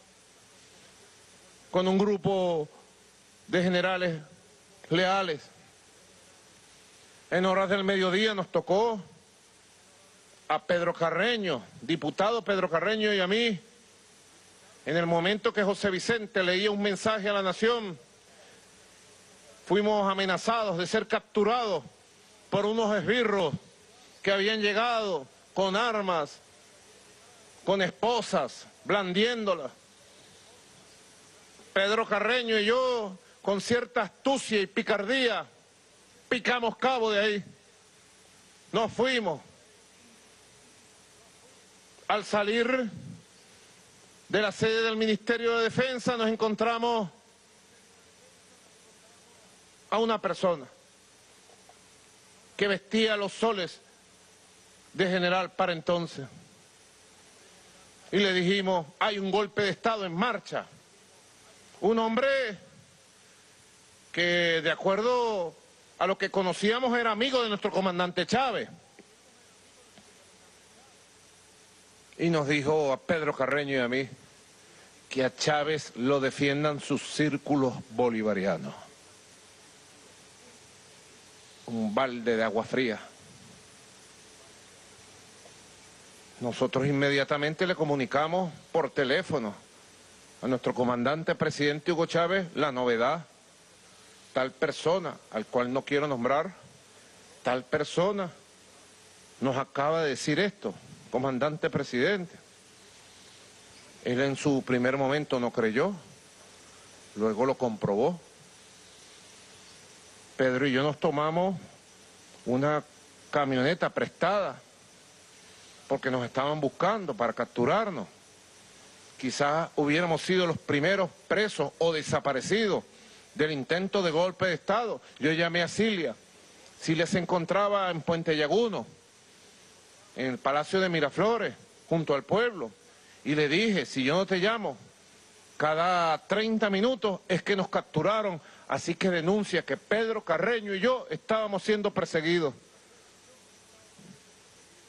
con un grupo de generales leales. En horas del mediodía nos tocó a Pedro Carreño, diputado Pedro Carreño y a mí, en el momento que José Vicente leía un mensaje a la nación, fuimos amenazados de ser capturados por unos esbirros que habían llegado con armas, con esposas, blandiéndolas. Pedro Carreño y yo, con cierta astucia y picardía, picamos cabo de ahí. Nos fuimos. Al salir de la sede del Ministerio de Defensa nos encontramos a una persona que vestía los soles de general para entonces. Y le dijimos, hay un golpe de Estado en marcha. Un hombre que de acuerdo a lo que conocíamos era amigo de nuestro comandante Chávez. Y nos dijo a Pedro Carreño y a mí que a Chávez lo defiendan sus círculos bolivarianos. Un balde de agua fría. Nosotros inmediatamente le comunicamos por teléfono a nuestro comandante presidente Hugo Chávez la novedad. Tal persona, al cual no quiero nombrar, tal persona nos acaba de decir esto, comandante presidente. Él en su primer momento no creyó, luego lo comprobó. Pedro y yo nos tomamos una camioneta prestada porque nos estaban buscando para capturarnos quizás hubiéramos sido los primeros presos o desaparecidos del intento de golpe de Estado. Yo llamé a Cilia. Cilia se encontraba en Puente Llaguno, en el Palacio de Miraflores, junto al pueblo. Y le dije, si yo no te llamo, cada 30 minutos es que nos capturaron, así que denuncia que Pedro Carreño y yo estábamos siendo perseguidos.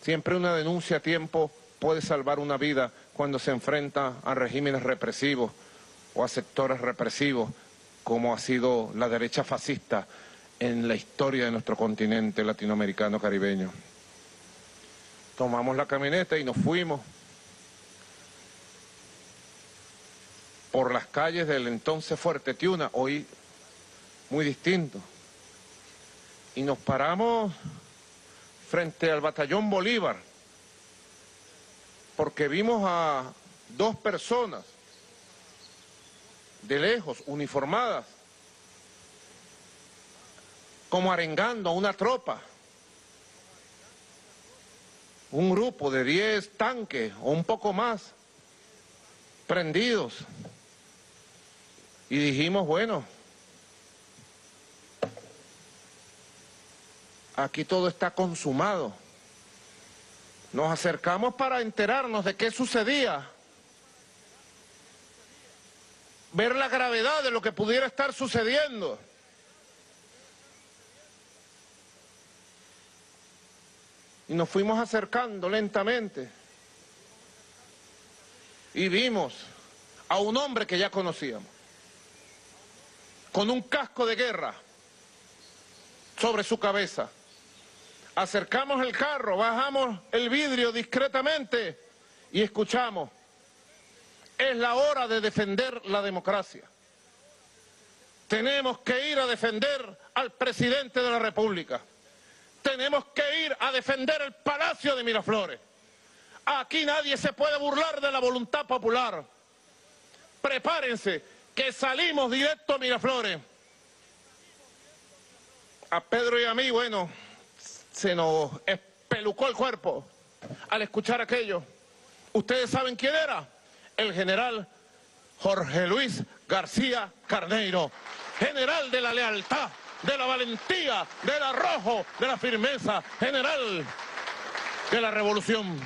Siempre una denuncia a tiempo puede salvar una vida cuando se enfrenta a regímenes represivos o a sectores represivos, como ha sido la derecha fascista en la historia de nuestro continente latinoamericano caribeño. Tomamos la camioneta y nos fuimos por las calles del entonces Fuerte Tiuna, hoy muy distinto. Y nos paramos frente al batallón Bolívar, porque vimos a dos personas de lejos, uniformadas, como arengando a una tropa, un grupo de 10 tanques o un poco más, prendidos. Y dijimos, bueno, aquí todo está consumado. Nos acercamos para enterarnos de qué sucedía, ver la gravedad de lo que pudiera estar sucediendo. Y nos fuimos acercando lentamente. y vimos a un hombre que ya conocíamos, con un casco de guerra sobre su cabeza. Acercamos el carro, bajamos el vidrio discretamente y escuchamos. Es la hora de defender la democracia. Tenemos que ir a defender al presidente de la República. Tenemos que ir a defender el Palacio de Miraflores. Aquí nadie se puede burlar de la voluntad popular. Prepárense, que salimos directo a Miraflores. A Pedro y a mí, bueno, se nos espelucó el cuerpo al escuchar aquello. ¿Ustedes saben quién era? El general Jorge Luis García Carneiro, general de la lealtad, de la valentía, del arrojo, de la firmeza, general de la revolución.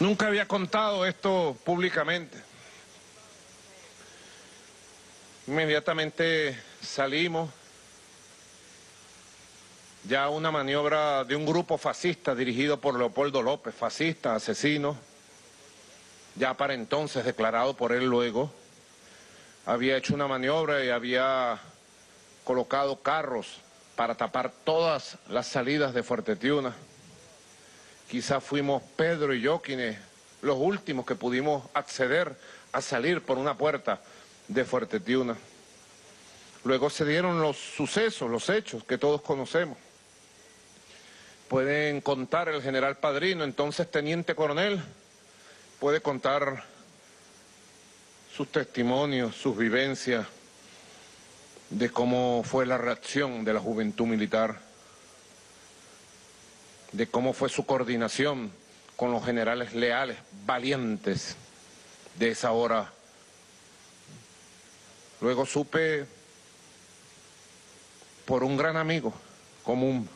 Nunca había contado esto públicamente. Inmediatamente salimos. Ya una maniobra de un grupo fascista dirigido por Leopoldo López, fascista, asesino, ya para entonces declarado por él luego, había hecho una maniobra y había colocado carros para tapar todas las salidas de Fuerte Tiuna. Quizás fuimos Pedro y yo quienes, los últimos que pudimos acceder a salir por una puerta de Fuerte Tiuna. Luego se dieron los sucesos, los hechos que todos conocemos pueden contar el general Padrino, entonces teniente coronel, puede contar sus testimonios, sus vivencias de cómo fue la reacción de la juventud militar, de cómo fue su coordinación con los generales leales, valientes de esa hora. Luego supe por un gran amigo común,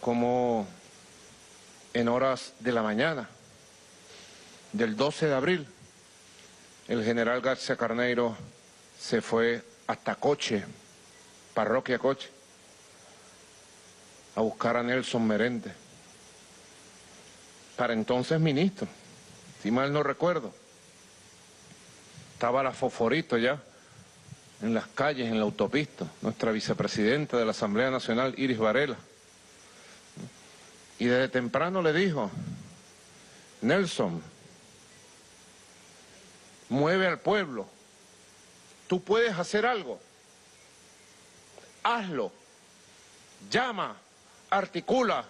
como en horas de la mañana del 12 de abril, el general García Carneiro se fue hasta Coche, parroquia Coche, a buscar a Nelson Merente, para entonces ministro, si mal no recuerdo. Estaba la Foforito ya en las calles, en la autopista, nuestra vicepresidenta de la Asamblea Nacional, Iris Varela. Y desde temprano le dijo, Nelson, mueve al pueblo, tú puedes hacer algo, hazlo, llama, articula,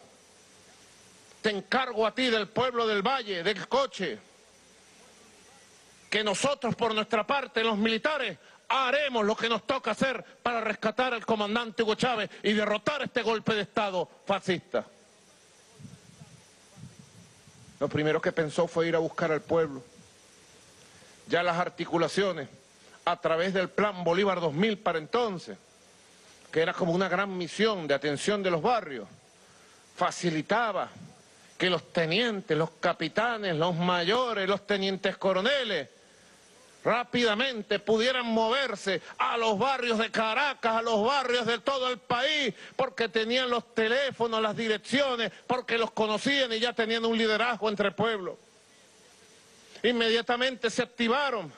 te encargo a ti del pueblo del valle, del coche, que nosotros por nuestra parte, los militares, haremos lo que nos toca hacer para rescatar al comandante Hugo Chávez y derrotar este golpe de Estado fascista. Lo primero que pensó fue ir a buscar al pueblo. Ya las articulaciones a través del Plan Bolívar 2000 para entonces, que era como una gran misión de atención de los barrios, facilitaba que los tenientes, los capitanes, los mayores, los tenientes coroneles, rápidamente pudieran moverse a los barrios de Caracas, a los barrios de todo el país, porque tenían los teléfonos, las direcciones, porque los conocían y ya tenían un liderazgo entre el pueblo. Inmediatamente se activaron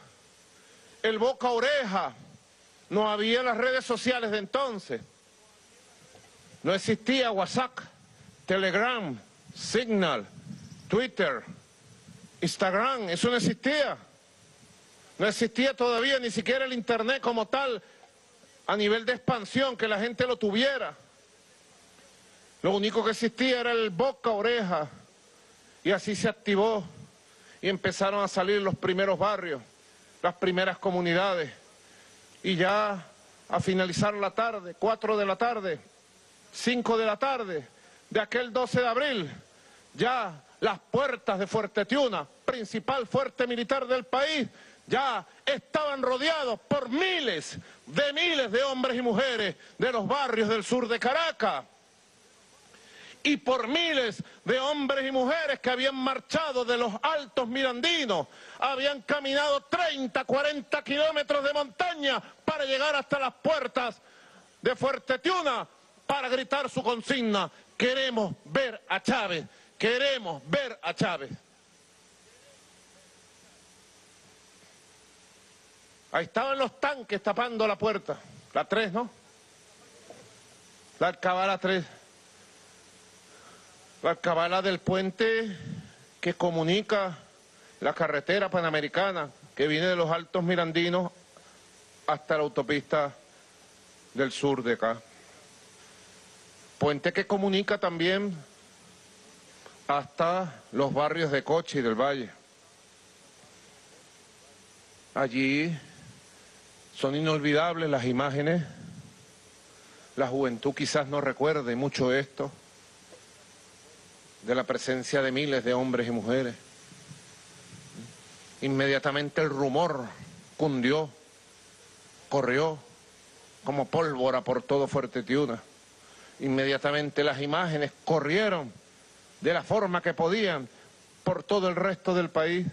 el boca oreja, no había las redes sociales de entonces, no existía WhatsApp, Telegram, Signal, Twitter, Instagram, eso no existía. No existía todavía ni siquiera el Internet como tal, a nivel de expansión, que la gente lo tuviera. Lo único que existía era el boca oreja, y así se activó, y empezaron a salir los primeros barrios, las primeras comunidades, y ya a finalizar la tarde, cuatro de la tarde, cinco de la tarde, de aquel 12 de abril, ya las puertas de Fuerte Tiuna, principal fuerte militar del país, ya estaban rodeados por miles de miles de hombres y mujeres de los barrios del sur de Caracas y por miles de hombres y mujeres que habían marchado de los altos mirandinos, habían caminado 30, 40 kilómetros de montaña para llegar hasta las puertas de Fuerte Tiuna para gritar su consigna. Queremos ver a Chávez, queremos ver a Chávez. Ahí estaban los tanques tapando la puerta. La 3, ¿no? La Alcabala 3. La Alcabala del puente que comunica la carretera panamericana que viene de los Altos Mirandinos hasta la autopista del sur de acá. Puente que comunica también hasta los barrios de Coche y del Valle. Allí son inolvidables las imágenes. La juventud quizás no recuerde mucho esto, de la presencia de miles de hombres y mujeres. Inmediatamente el rumor cundió, corrió como pólvora por todo Fuerte Tiuna. Inmediatamente las imágenes corrieron de la forma que podían por todo el resto del país.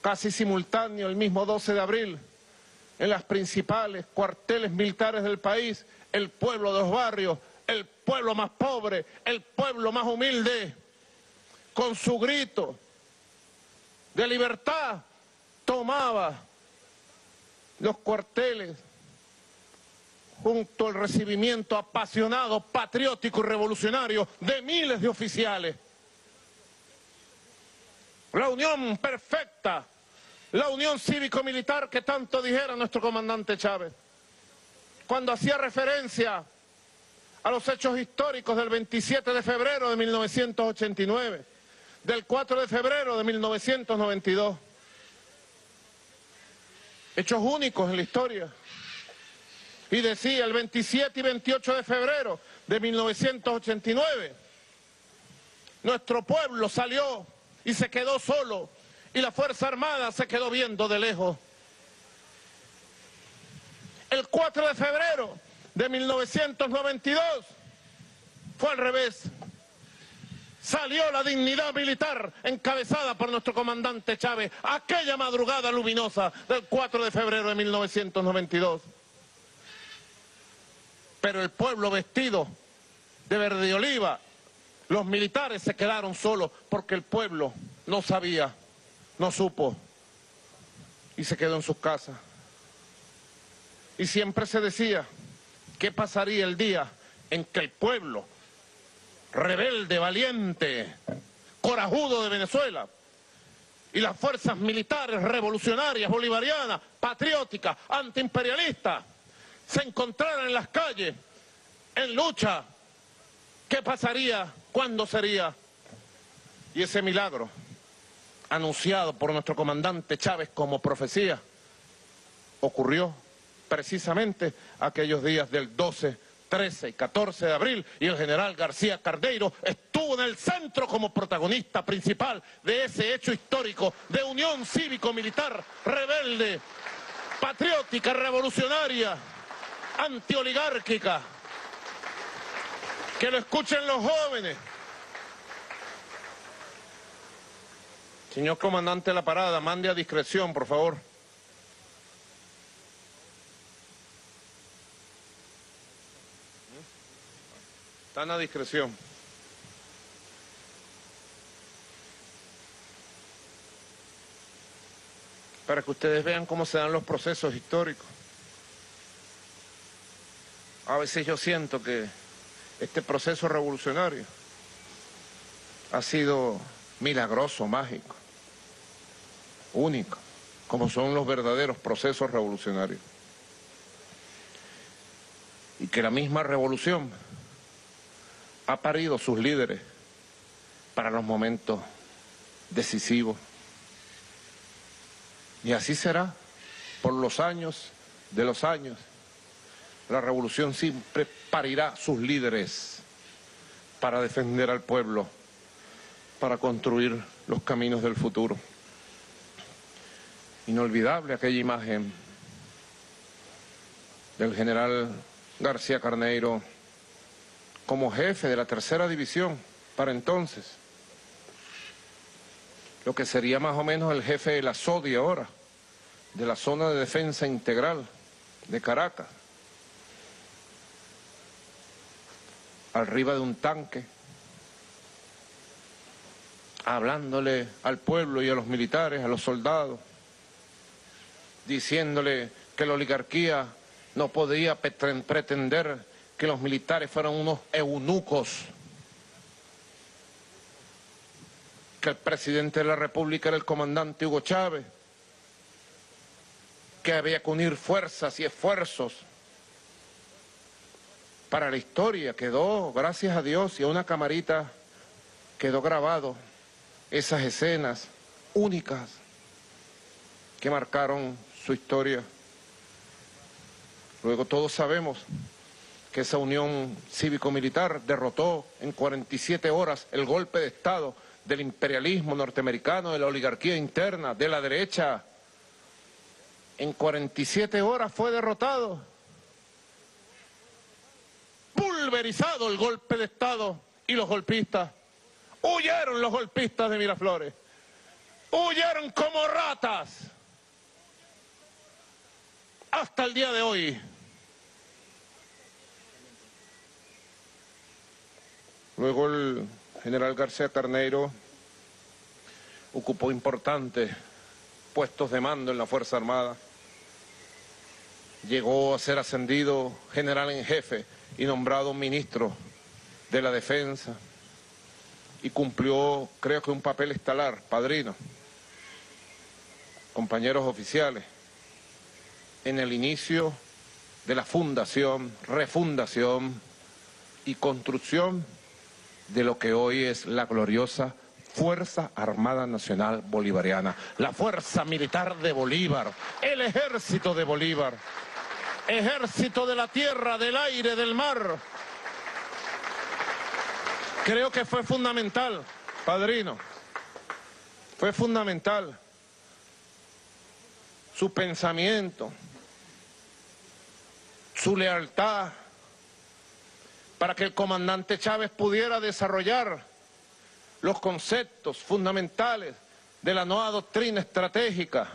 Casi simultáneo, el mismo 12 de abril, en las principales cuarteles militares del país, el pueblo de los barrios, el pueblo más pobre, el pueblo más humilde, con su grito de libertad, tomaba los cuarteles junto al recibimiento apasionado, patriótico y revolucionario de miles de oficiales. La unión perfecta la unión cívico-militar que tanto dijera nuestro comandante Chávez, cuando hacía referencia a los hechos históricos del 27 de febrero de 1989, del 4 de febrero de 1992. Hechos únicos en la historia. Y decía, el 27 y 28 de febrero de 1989, nuestro pueblo salió y se quedó solo y la Fuerza Armada se quedó viendo de lejos. El 4 de febrero de 1992 fue al revés. Salió la dignidad militar encabezada por nuestro comandante Chávez aquella madrugada luminosa del 4 de febrero de 1992. Pero el pueblo vestido de verde y oliva, los militares se quedaron solos porque el pueblo no sabía no supo y se quedó en sus casas. Y siempre se decía, ¿qué pasaría el día en que el pueblo rebelde, valiente, corajudo de Venezuela y las fuerzas militares revolucionarias, bolivarianas, patrióticas, antiimperialistas, se encontraran en las calles en lucha? ¿Qué pasaría? ¿Cuándo sería? Y ese milagro anunciado por nuestro comandante Chávez como profecía, ocurrió precisamente aquellos días del 12, 13 y 14 de abril y el general García Cardeiro estuvo en el centro como protagonista principal de ese hecho histórico de unión cívico-militar rebelde, patriótica, revolucionaria, antioligárquica. Que lo escuchen los jóvenes, Señor comandante de la parada, mande a discreción, por favor. Están a discreción. Para que ustedes vean cómo se dan los procesos históricos. A veces yo siento que este proceso revolucionario ha sido milagroso, mágico único, como son los verdaderos procesos revolucionarios. Y que la misma revolución ha parido sus líderes para los momentos decisivos. Y así será por los años de los años. La revolución siempre parirá sus líderes para defender al pueblo, para construir los caminos del futuro. Inolvidable aquella imagen del general García Carneiro como jefe de la tercera división para entonces, lo que sería más o menos el jefe de la SODI ahora, de la Zona de Defensa Integral de Caracas. arriba de un tanque, hablándole al pueblo y a los militares, a los soldados, diciéndole que la oligarquía no podía pretender que los militares fueran unos eunucos, que el presidente de la República era el comandante Hugo Chávez, que había que unir fuerzas y esfuerzos para la historia. Quedó, gracias a Dios y a una camarita, quedó grabado esas escenas únicas que marcaron su historia. Luego todos sabemos que esa unión cívico-militar derrotó en 47 horas el golpe de Estado del imperialismo norteamericano, de la oligarquía interna, de la derecha. En 47 horas fue derrotado, pulverizado el golpe de Estado y los golpistas. Huyeron los golpistas de Miraflores. Huyeron como ratas. Hasta el día de hoy. Luego el general García Carneiro ocupó importantes puestos de mando en la Fuerza Armada. Llegó a ser ascendido general en jefe y nombrado ministro de la Defensa y cumplió, creo que un papel estelar, padrino, compañeros oficiales, en el inicio de la fundación, refundación y construcción de lo que hoy es la gloriosa Fuerza Armada Nacional Bolivariana, la Fuerza Militar de Bolívar, el Ejército de Bolívar, Ejército de la Tierra, del Aire, del Mar. Creo que fue fundamental, padrino, fue fundamental su pensamiento, su lealtad, para que el comandante Chávez pudiera desarrollar los conceptos fundamentales de la nueva doctrina estratégica,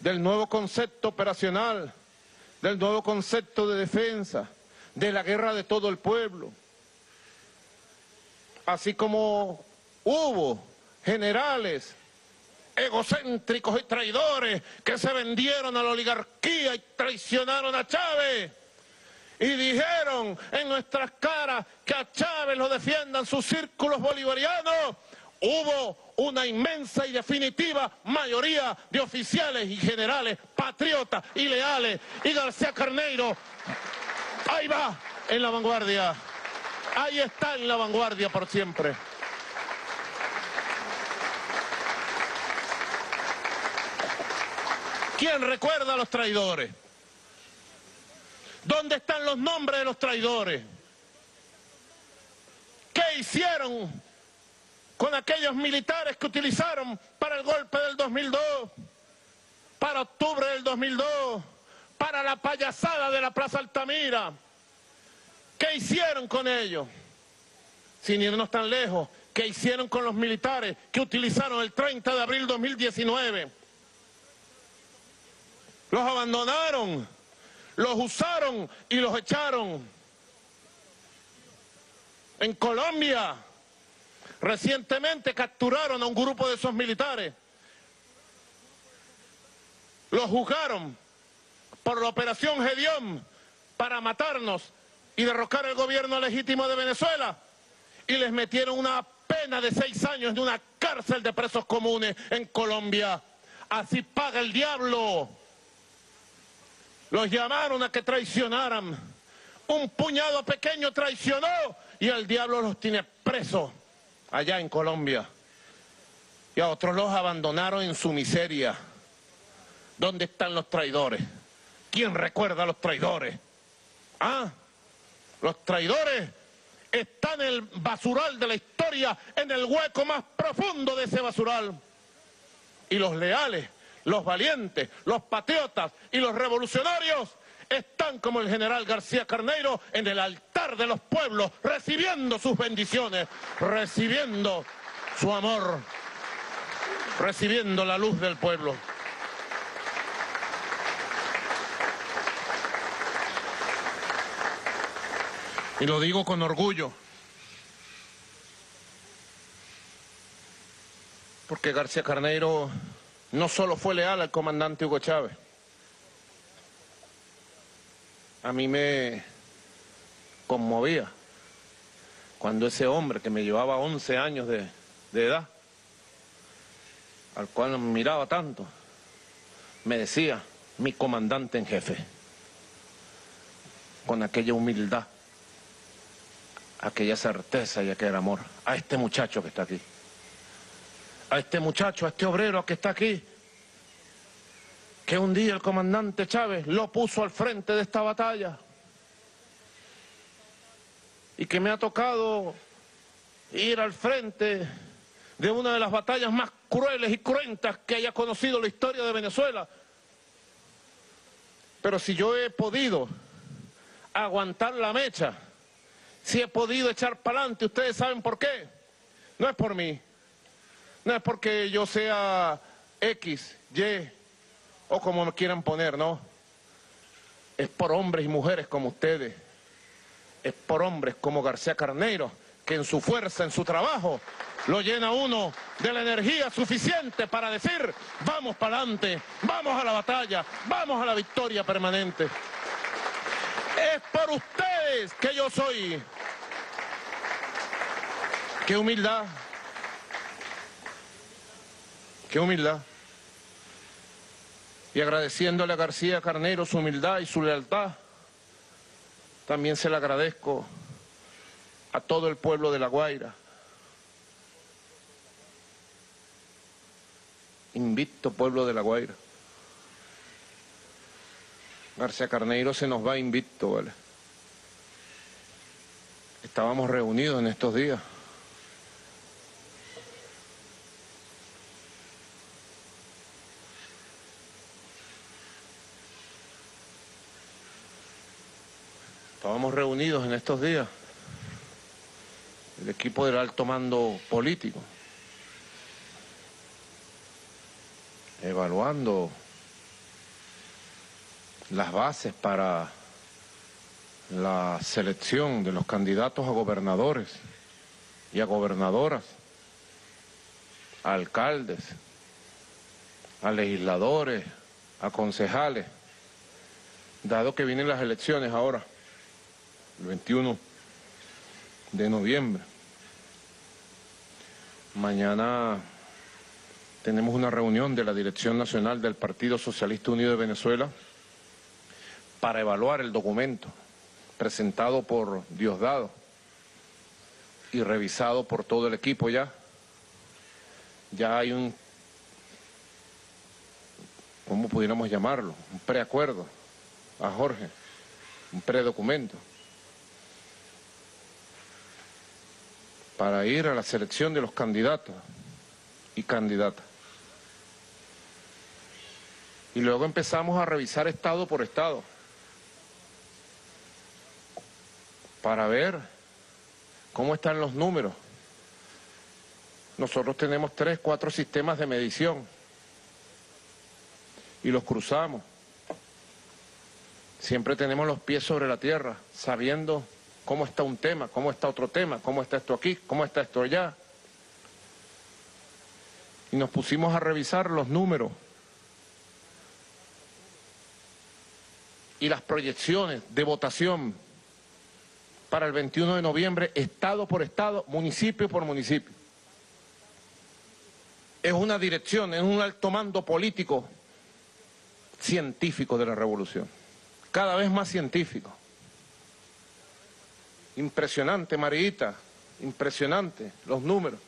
del nuevo concepto operacional, del nuevo concepto de defensa, de la guerra de todo el pueblo. Así como hubo generales egocéntricos y traidores que se vendieron a la oligarquía y traicionaron a Chávez y dijeron en nuestras caras que a Chávez lo defiendan sus círculos bolivarianos, hubo una inmensa y definitiva mayoría de oficiales y generales patriotas y leales. Y García Carneiro, ahí va, en la vanguardia. Ahí está en la vanguardia por siempre. ¿Quién recuerda a los traidores? ¿Dónde están los nombres de los traidores? ¿Qué hicieron con aquellos militares que utilizaron para el golpe del 2002, para octubre del 2002, para la payasada de la Plaza Altamira? ¿Qué hicieron con ellos? Sin irnos tan lejos, ¿qué hicieron con los militares que utilizaron el 30 de abril 2019? Los abandonaron los usaron y los echaron. En Colombia, recientemente capturaron a un grupo de esos militares. Los juzgaron por la operación Gedeón para matarnos y derrocar el gobierno legítimo de Venezuela. Y les metieron una pena de seis años en una cárcel de presos comunes en Colombia. Así paga el diablo. Los llamaron a que traicionaran. Un puñado pequeño traicionó y el diablo los tiene presos allá en Colombia. Y a otros los abandonaron en su miseria. ¿Dónde están los traidores? ¿Quién recuerda a los traidores? Ah, los traidores están en el basural de la historia, en el hueco más profundo de ese basural. Y los leales los valientes, los patriotas y los revolucionarios están como el general García Carneiro en el altar de los pueblos, recibiendo sus bendiciones, recibiendo su amor, recibiendo la luz del pueblo. Y lo digo con orgullo. Porque García Carneiro no solo fue leal al comandante Hugo Chávez. A mí me conmovía cuando ese hombre que me llevaba 11 años de, edad, al cual miraba tanto, me decía, mi comandante en jefe, con aquella humildad, aquella certeza y aquel amor, a este muchacho que está aquí, a este muchacho, a este obrero que está aquí, que un día el comandante Chávez lo puso al frente de esta batalla. Y que me ha tocado ir al frente de una de las batallas más crueles y cruentas que haya conocido la historia de Venezuela. Pero si yo he podido aguantar la mecha, si he podido echar para adelante, ustedes saben por qué. No es por mí, no es porque yo sea X, Y o como me quieran poner, no. Es por hombres y mujeres como ustedes. Es por hombres como García Carneiro, que en su fuerza, en su trabajo, lo llena uno de la energía suficiente para decir, vamos para adelante, vamos a la batalla, vamos a la victoria permanente. Es por ustedes que yo soy. Qué humildad. Qué humildad. Y agradeciéndole a García Carnero su humildad y su lealtad, también se le agradezco a todo el pueblo de La Guaira. Invicto pueblo de La Guaira. García Carneiro se nos va invicto, ¿vale? Estábamos reunidos en estos días. Estábamos reunidos en estos días, el equipo del alto mando político, evaluando las bases para la selección de los candidatos a gobernadores y a gobernadoras, a alcaldes, a legisladores, a concejales, dado que vienen las elecciones ahora el 21 de noviembre. Mañana tenemos una reunión de la Dirección Nacional del Partido Socialista Unido de Venezuela para evaluar el documento presentado por Diosdado y revisado por todo el equipo ya. Ya hay un, ¿cómo pudiéramos llamarlo? Un preacuerdo a Jorge, un predocumento. para ir a la selección de los candidatos y candidatas. Y luego empezamos a revisar estado por estado para ver cómo están los números. Nosotros tenemos tres, cuatro sistemas de medición y los cruzamos. Siempre tenemos los pies sobre la tierra, sabiendo cómo está un tema, cómo está otro tema, cómo está esto aquí, cómo está esto allá. Y nos pusimos a revisar los números y las proyecciones de votación para el 21 de noviembre, estado por estado, municipio por municipio. Es una dirección, es un alto mando político científico de la revolución, cada vez más científico. Impresionante, Marita, impresionante los números.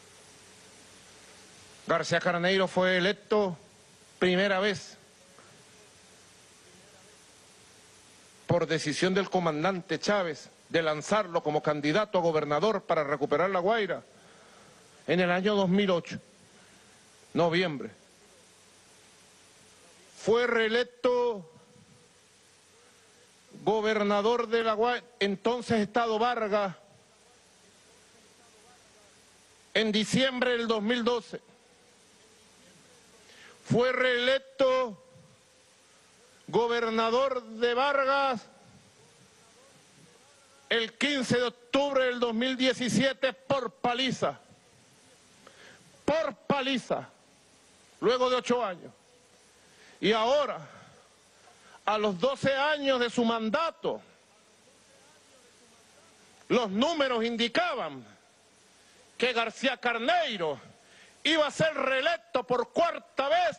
García Carneiro fue electo primera vez por decisión del comandante Chávez de lanzarlo como candidato a gobernador para recuperar La Guaira en el año 2008, noviembre. Fue reelecto gobernador de la Guaira, entonces Estado Vargas, en diciembre del 2012. Fue reelecto gobernador de Vargas el 15 de octubre del 2017 por paliza. Por paliza. Luego de ocho años. Y ahora, a los 12 años de su mandato, los números indicaban que García Carneiro iba a ser reelecto por cuarta vez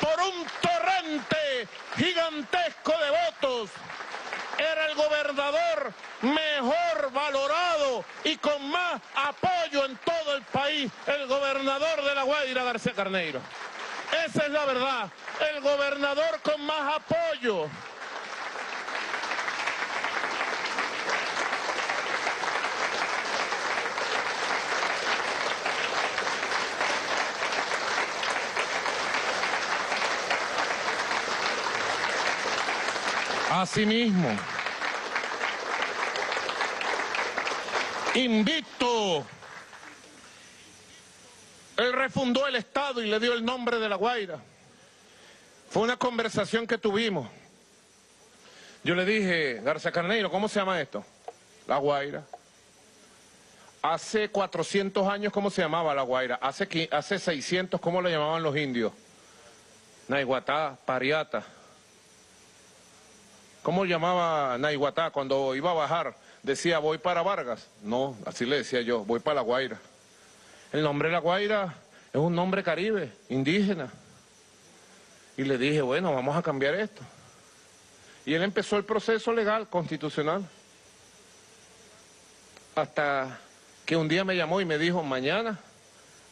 por un torrente gigantesco de votos. Era el gobernador mejor valorado y con más apoyo en todo el país, el gobernador de La Guaira, García Carneiro. Esa es la verdad, el gobernador con más apoyo. Asimismo, invicto, él refundó el Estado y le dio el nombre de La Guaira. Fue una conversación que tuvimos. Yo le dije, García Carneiro, ¿cómo se llama esto? La Guaira. Hace 400 años, ¿cómo se llamaba La Guaira? Hace, hace 600, ¿cómo le llamaban los indios? Naiguatá, Pariata. ¿Cómo llamaba Naiguatá cuando iba a bajar? Decía, voy para Vargas. No, así le decía yo, voy para La Guaira. El nombre La Guaira es un nombre caribe, indígena. Y le dije, bueno, vamos a cambiar esto. Y él empezó el proceso legal, constitucional. Hasta que un día me llamó y me dijo, mañana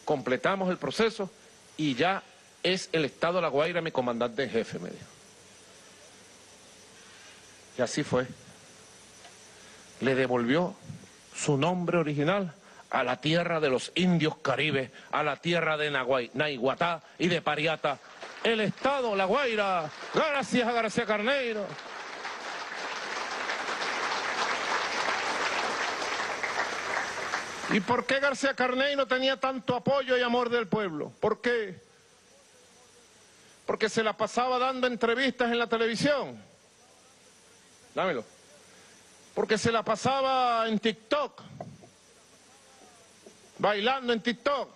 completamos el proceso y ya es el Estado de La Guaira mi comandante en jefe, me dijo. Y así fue. Le devolvió su nombre original a la tierra de los indios caribes, a la tierra de Nahuay, y de Pariata. El Estado, La Guaira, gracias a García Carneiro. ¿Y por qué García Carneiro tenía tanto apoyo y amor del pueblo? ¿Por qué? Porque se la pasaba dando entrevistas en la televisión Dámelo. Porque se la pasaba en TikTok, bailando en TikTok,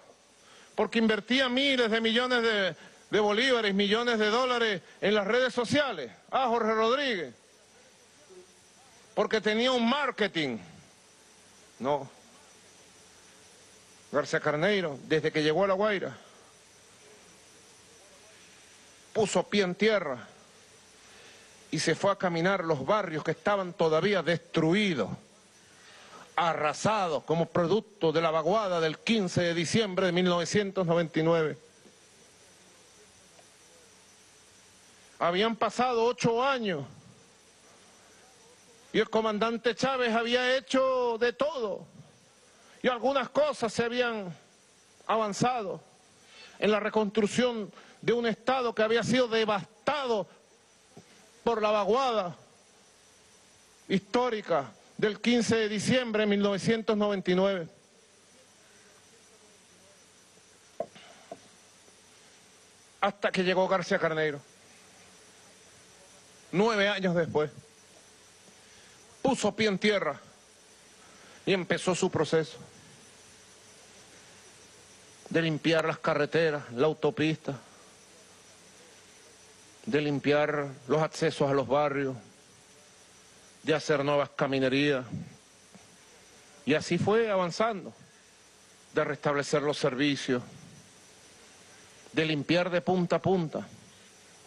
porque invertía miles de millones de, de bolívares, millones de dólares en las redes sociales. Ah, Jorge Rodríguez. Porque tenía un marketing. No. García Carneiro, desde que llegó a La Guaira, puso pie en tierra y se fue a caminar los barrios que estaban todavía destruidos, arrasados como producto de la vaguada del 15 de diciembre de 1999. Habían pasado ocho años y el comandante Chávez había hecho de todo y algunas cosas se habían avanzado en la reconstrucción de un Estado que había sido devastado por la vaguada histórica del 15 de diciembre de 1999. Hasta que llegó García Carneiro. Nueve años después. Puso pie en tierra y empezó su proceso de limpiar las carreteras, la autopista, de limpiar los accesos a los barrios, de hacer nuevas caminerías. Y así fue avanzando, de restablecer los servicios, de limpiar de punta a punta,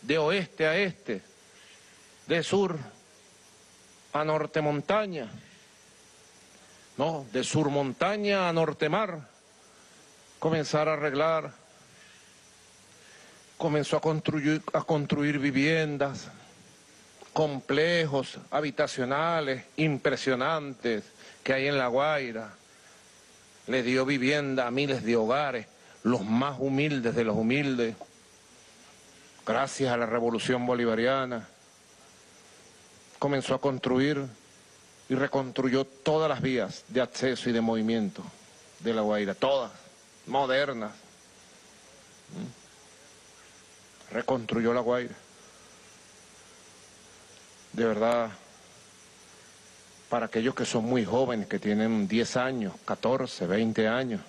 de oeste a este, de sur a norte montaña, no, de sur montaña a norte mar, comenzar a arreglar comenzó a construir, viviendas, complejos habitacionales impresionantes que hay en La Guaira. Le dio vivienda a miles de hogares, los más humildes de los humildes, gracias a la revolución bolivariana. Comenzó a construir y reconstruyó todas las vías de acceso y de movimiento de La Guaira, todas, modernas reconstruyó La Guaira. De verdad, para aquellos que son muy jóvenes, que tienen 10 años, 14, 20 años,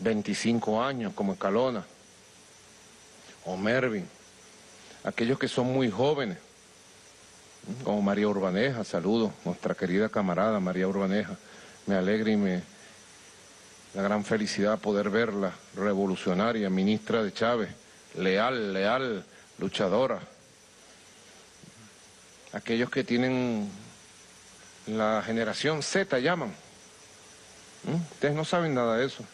25 años, como Escalona, o Mervin, aquellos que son muy jóvenes, como María Urbaneja, saludo, nuestra querida camarada María Urbaneja, me alegra y me la gran felicidad poder verla, revolucionaria, ministra de Chávez, leal, leal, luchadora. Aquellos que tienen la generación Z llaman. ¿Mm? Ustedes no saben nada de eso.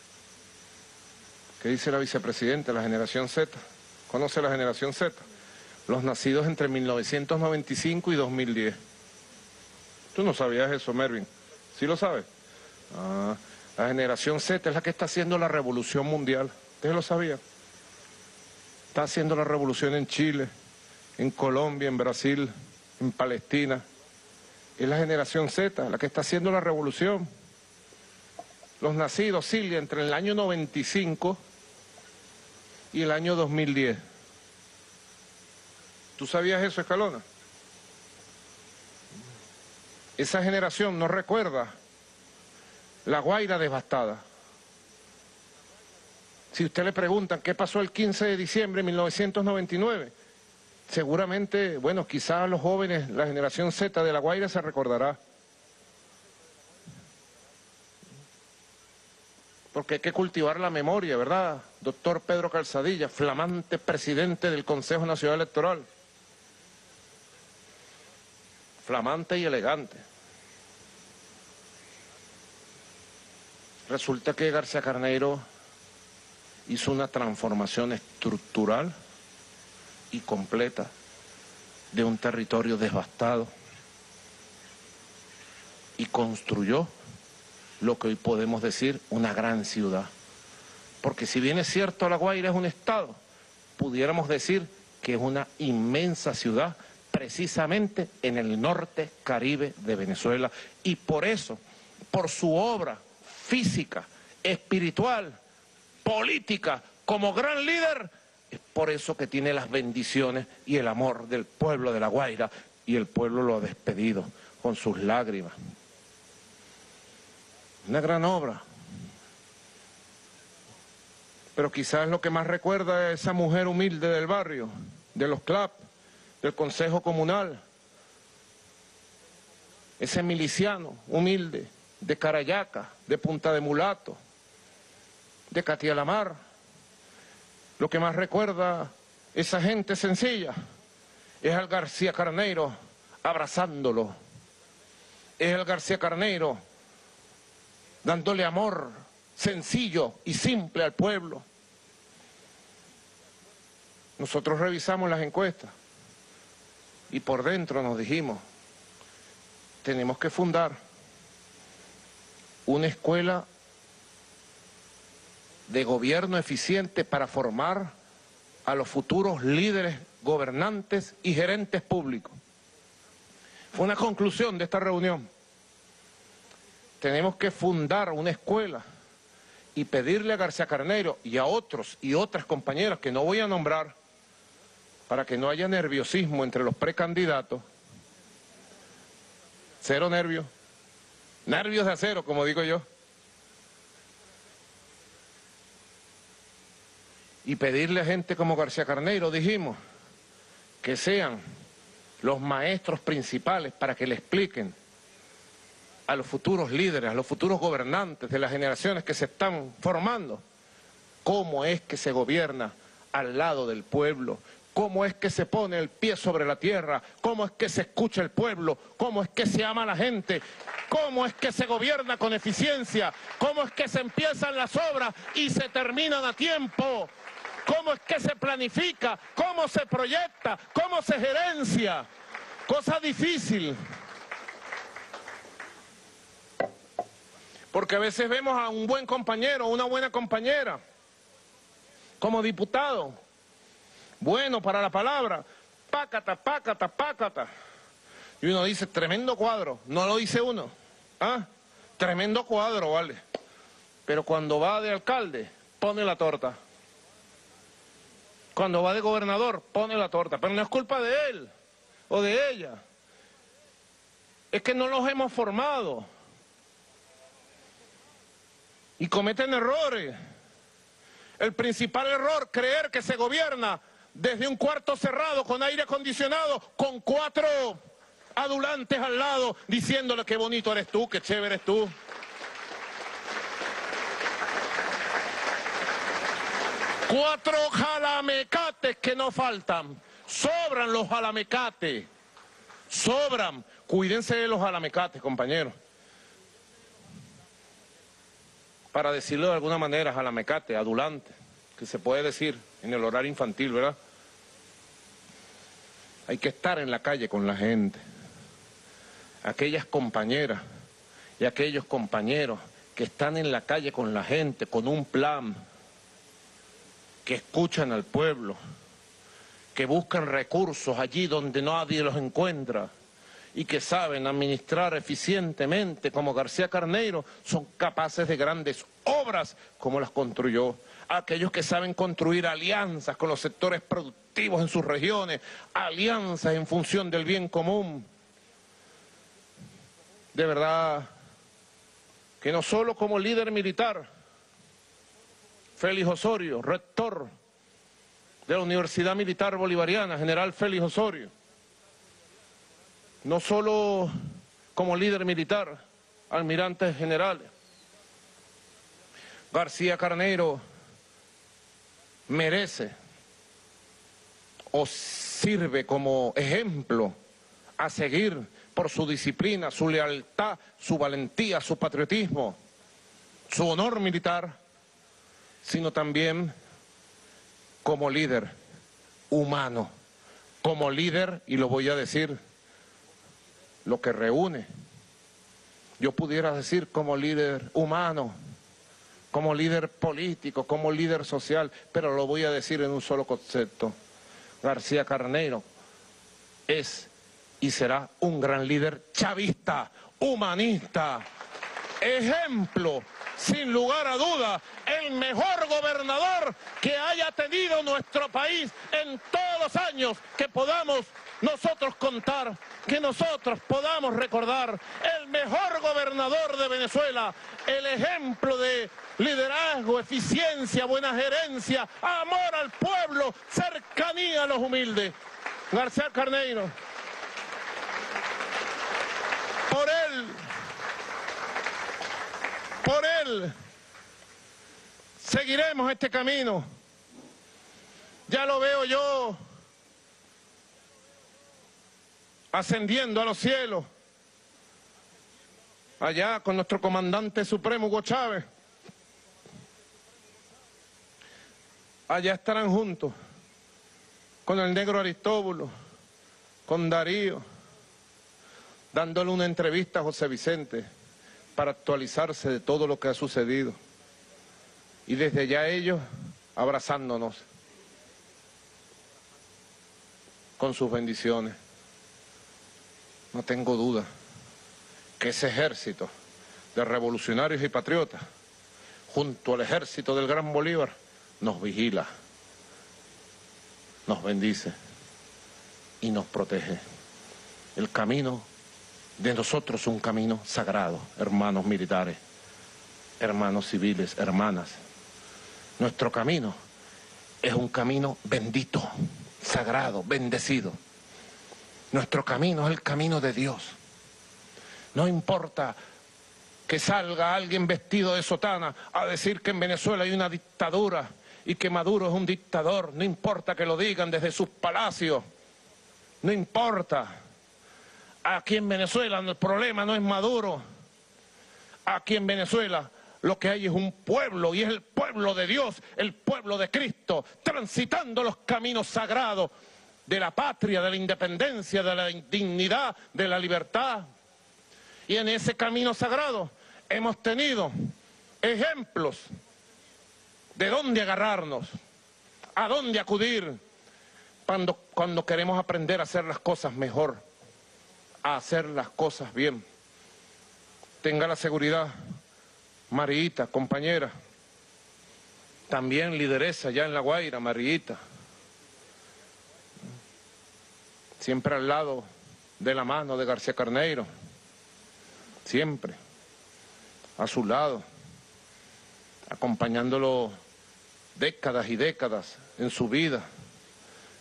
¿Qué dice la vicepresidenta, la generación Z? ¿Conoce la generación Z? Los nacidos entre 1995 y 2010. Tú no sabías eso, Mervin. ¿Sí lo sabes? Ah, la generación Z es la que está haciendo la revolución mundial. ¿Ustedes lo sabían? Está haciendo la revolución en Chile, en Colombia, en Brasil, en Palestina. Es la generación Z la que está haciendo la revolución. Los nacidos, Silvia, entre el año 95 y el año 2010. ¿Tú sabías eso, Escalona? Esa generación no recuerda la Guaira devastada. Si usted le preguntan qué pasó el 15 de diciembre de 1999, seguramente, bueno, quizás los jóvenes, la generación Z de La Guaira se recordará. Porque hay que cultivar la memoria, ¿verdad? Doctor Pedro Calzadilla, flamante presidente del Consejo Nacional Electoral. Flamante y elegante. Resulta que García Carneiro hizo una transformación estructural y completa de un territorio devastado y construyó lo que hoy podemos decir una gran ciudad. Porque si bien es cierto La Guaira es un estado, pudiéramos decir que es una inmensa ciudad precisamente en el norte caribe de Venezuela y por eso, por su obra física, espiritual, política, como gran líder, es por eso que tiene las bendiciones y el amor del pueblo de La Guaira y el pueblo lo ha despedido con sus lágrimas. Una gran obra. Pero quizás lo que más recuerda es esa mujer humilde del barrio, de los CLAP, del Consejo Comunal. Ese miliciano humilde de Carayaca, de Punta de Mulato, de Catia la Mar. Lo que más recuerda esa gente sencilla es al García Carneiro abrazándolo. Es el García Carneiro dándole amor sencillo y simple al pueblo. Nosotros revisamos las encuestas y por dentro nos dijimos, tenemos que fundar una escuela de gobierno eficiente para formar a los futuros líderes gobernantes y gerentes públicos. Fue una conclusión de esta reunión. Tenemos que fundar una escuela y pedirle a García Carneiro y a otros y otras compañeras que no voy a nombrar para que no haya nerviosismo entre los precandidatos. Cero nervios. Nervios de acero, como digo yo. Y pedirle a gente como García Carneiro, dijimos, que sean los maestros principales para que le expliquen a los futuros líderes, a los futuros gobernantes de las generaciones que se están formando, cómo es que se gobierna al lado del pueblo, cómo es que se pone el pie sobre la tierra, cómo es que se escucha el pueblo, cómo es que se ama a la gente, cómo es que se gobierna con eficiencia, cómo es que se empiezan las obras y se terminan a tiempo, cómo es que se planifica, cómo se proyecta, cómo se gerencia. Cosa difícil. Porque a veces vemos a un buen compañero, una buena compañera, como diputado, bueno para la palabra, pácata, pácata, pácata. Y uno dice, tremendo cuadro, no lo dice uno. ¿Ah? Tremendo cuadro, vale. Pero cuando va de alcalde, pone la torta. Cuando va de gobernador, pone la torta. Pero no es culpa de él o de ella. es que no los hemos formado. Y cometen errores. El principal error, creer que se gobierna desde un cuarto cerrado con aire acondicionado, con cuatro adulantes al lado, diciéndole qué bonito eres tú, qué chévere eres tú. Cuatro jalamecates que no faltan. Sobran los jalamecates. Sobran. Cuídense de los jalamecates, compañeros. Para decirlo de alguna manera, jalamecate, adulante, que se puede decir en el horario infantil, ¿verdad? Hay que estar en la calle con la gente. Aquellas compañeras y aquellos compañeros que están en la calle con la gente, con un plan, que escuchan al pueblo, que buscan recursos allí donde nadie los encuentra y que saben administrar eficientemente como García Carneiro, son capaces de grandes obras como las construyó. Aquellos que saben construir alianzas con los sectores productivos en sus regiones, alianzas en función del bien común. De verdad que no solo como líder militar, Félix Osorio, rector de la Universidad Militar Bolivariana, general Félix Osorio, no solo como líder militar, almirantes generales. García Carnero merece o sirve como ejemplo a seguir por su disciplina, su lealtad, su valentía, su patriotismo, su honor militar, sino también como líder humano, como líder, y lo voy a decir, lo que reúne. Yo pudiera decir como líder humano, como líder político, como líder social, pero lo voy a decir en un solo concepto. García Carneiro es y será un gran líder chavista, humanista, ejemplo, sin lugar a duda, el mejor gobernador que haya tenido nuestro país en todos los años que podamos nosotros contar, que nosotros podamos recordar, el mejor gobernador de Venezuela, el ejemplo de liderazgo, eficiencia, buena gerencia, amor al pueblo, cercanía a los humildes. García Carneiro. Por él, por él, seguiremos este camino. Ya lo veo yo ascendiendo a los cielos, allá con nuestro comandante supremo Hugo Chávez. Allá estarán juntos con el negro Aristóbulo, con Darío, dándole una entrevista a José Vicente para actualizarse de todo lo que ha sucedido. Y desde ya ellos abrazándonos con sus bendiciones. No tengo duda que ese ejército de revolucionarios y patriotas, junto al ejército del Gran Bolívar, nos vigila, nos bendice y nos protege. El camino de nosotros un camino sagrado, hermanos militares, hermanos civiles, hermanas. Nuestro camino es un camino bendito, sagrado, bendecido. Nuestro camino es el camino de Dios. No importa que salga alguien vestido de sotana a decir que en Venezuela hay una dictadura y que Maduro es un dictador. No importa que lo digan desde sus palacios. No importa. Aquí en Venezuela el problema no es Maduro. Aquí en Venezuela lo que hay es un pueblo y es el pueblo de Dios, el pueblo de Cristo, transitando los caminos sagrados de la patria, de la independencia, de la dignidad, de la libertad. Y en ese camino sagrado hemos tenido ejemplos de dónde agarrarnos, a dónde acudir cuando, cuando queremos aprender a hacer las cosas mejor, a hacer las cosas bien. Tenga la seguridad, Marita, compañera, también lideresa ya en La Guaira, Marita. Siempre al lado de la mano de García Carneiro, siempre. A su lado, acompañándolo décadas y décadas en su vida.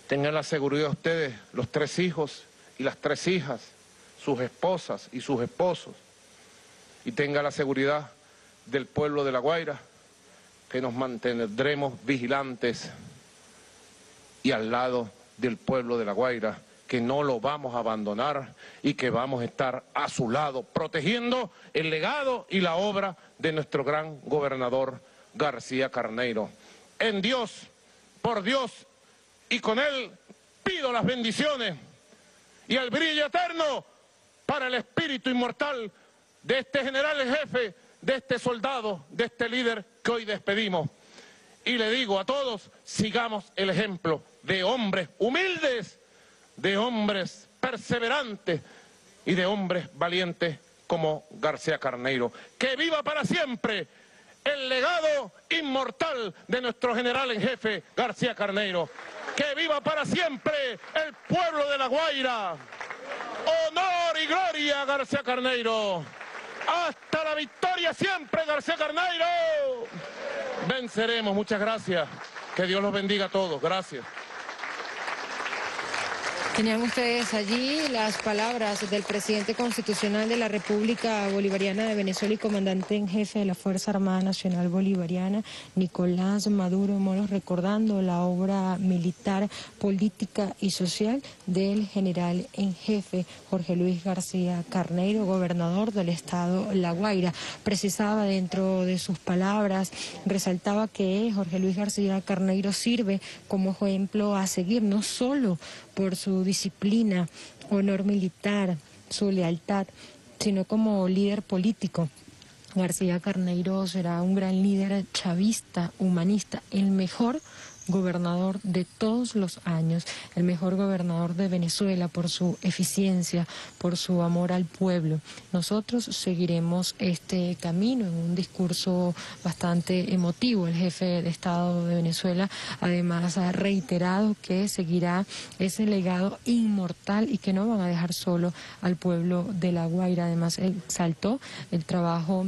Tengan la seguridad ustedes, los tres hijos y las tres hijas, sus esposas y sus esposos, y tenga la seguridad del pueblo de La Guaira, que nos mantendremos vigilantes y al lado del pueblo de La Guaira, que no lo vamos a abandonar y que vamos a estar a su lado, protegiendo el legado y la obra de nuestro gran gobernador García Carneiro. En Dios, por Dios y con Él pido las bendiciones y el brillo eterno para el espíritu inmortal de este general jefe, de este soldado, de este líder que hoy despedimos. Y le digo a todos, sigamos el ejemplo de hombres humildes, de hombres perseverantes y de hombres valientes como García Carneiro. Que viva para siempre el legado inmortal de nuestro general en jefe, García Carneiro. Que viva para siempre el pueblo de La Guaira. Honor y gloria, García Carneiro. Hasta la victoria siempre, García Carneiro. Venceremos, muchas gracias. Que Dios los bendiga a todos. Gracias. Tenían ustedes allí las palabras del presidente constitucional de la República Bolivariana de Venezuela y comandante en jefe de la Fuerza Armada Nacional Bolivariana, Nicolás Maduro Moros, recordando la obra militar, política y social del general en jefe Jorge Luis García Carneiro, gobernador del estado La Guaira. Precisaba dentro de sus palabras, resaltaba que Jorge Luis García Carneiro sirve como ejemplo a seguir, no solo por su disciplina, honor militar, su lealtad, sino como líder político. García Carneiro será un gran líder chavista, humanista, el mejor gobernador de todos los años, el mejor gobernador de Venezuela por su eficiencia, por su amor al pueblo. Nosotros seguiremos este camino en un discurso bastante emotivo. El jefe de Estado de Venezuela además ha reiterado que seguirá ese legado inmortal y que no van a dejar solo al pueblo de La Guaira. Además exaltó el trabajo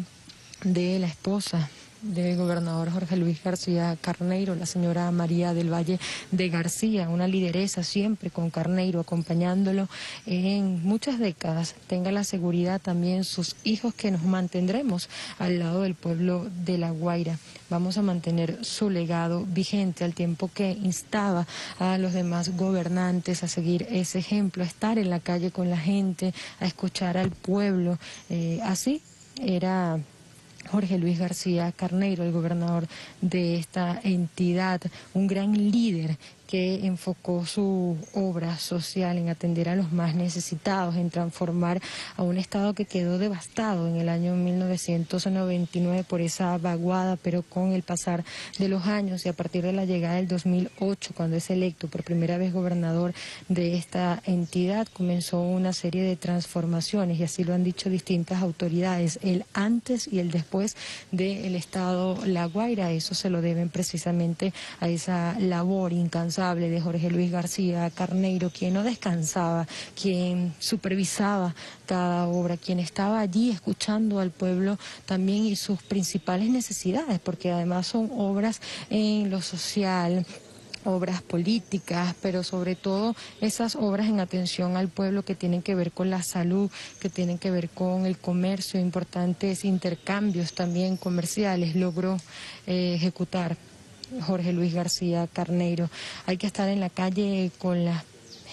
de la esposa del gobernador Jorge Luis García Carneiro, la señora María del Valle de García, una lideresa siempre con Carneiro acompañándolo en muchas décadas. Tenga la seguridad también sus hijos que nos mantendremos al lado del pueblo de La Guaira. Vamos a mantener su legado vigente al tiempo que instaba a los demás gobernantes a seguir ese ejemplo, a estar en la calle con la gente, a escuchar al pueblo. Eh, así era Jorge Luis García Carneiro, el gobernador de esta entidad, un gran líder que enfocó su obra social en atender a los más necesitados, en transformar a un Estado que quedó devastado en el año 1999 por esa vaguada, pero con el pasar de los años y a partir de la llegada del 2008, cuando es electo por primera vez gobernador de esta entidad, comenzó una serie de transformaciones y así lo han dicho distintas autoridades, el antes y el después del Estado La Guaira. Eso se lo deben precisamente a esa labor incansable de Jorge Luis García Carneiro, quien no descansaba, quien supervisaba cada obra, quien estaba allí escuchando al pueblo también y sus principales necesidades, porque además son obras en lo social, obras políticas, pero sobre todo esas obras en atención al pueblo que tienen que ver con la salud, que tienen que ver con el comercio, importantes intercambios también comerciales, logró eh, ejecutar Jorge Luis García Carneiro. Hay que estar en la calle con las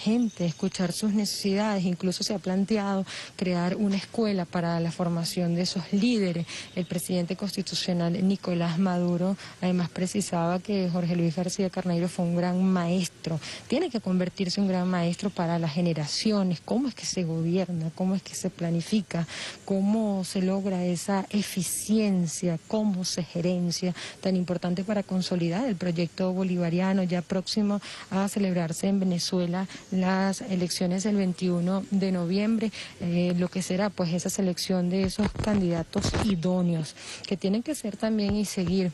gente, escuchar sus necesidades. Incluso se ha planteado crear una escuela para la formación de esos líderes. El presidente constitucional Nicolás Maduro además precisaba que Jorge Luis García Carneiro fue un gran maestro. Tiene que convertirse en un gran maestro para las generaciones. ¿Cómo es que se gobierna? ¿Cómo es que se planifica? ¿Cómo se logra esa eficiencia? ¿Cómo se gerencia? Tan importante para consolidar el proyecto bolivariano ya próximo a celebrarse en Venezuela las elecciones del 21 de noviembre, eh, lo que será pues esa selección de esos candidatos idóneos que tienen que ser también y seguir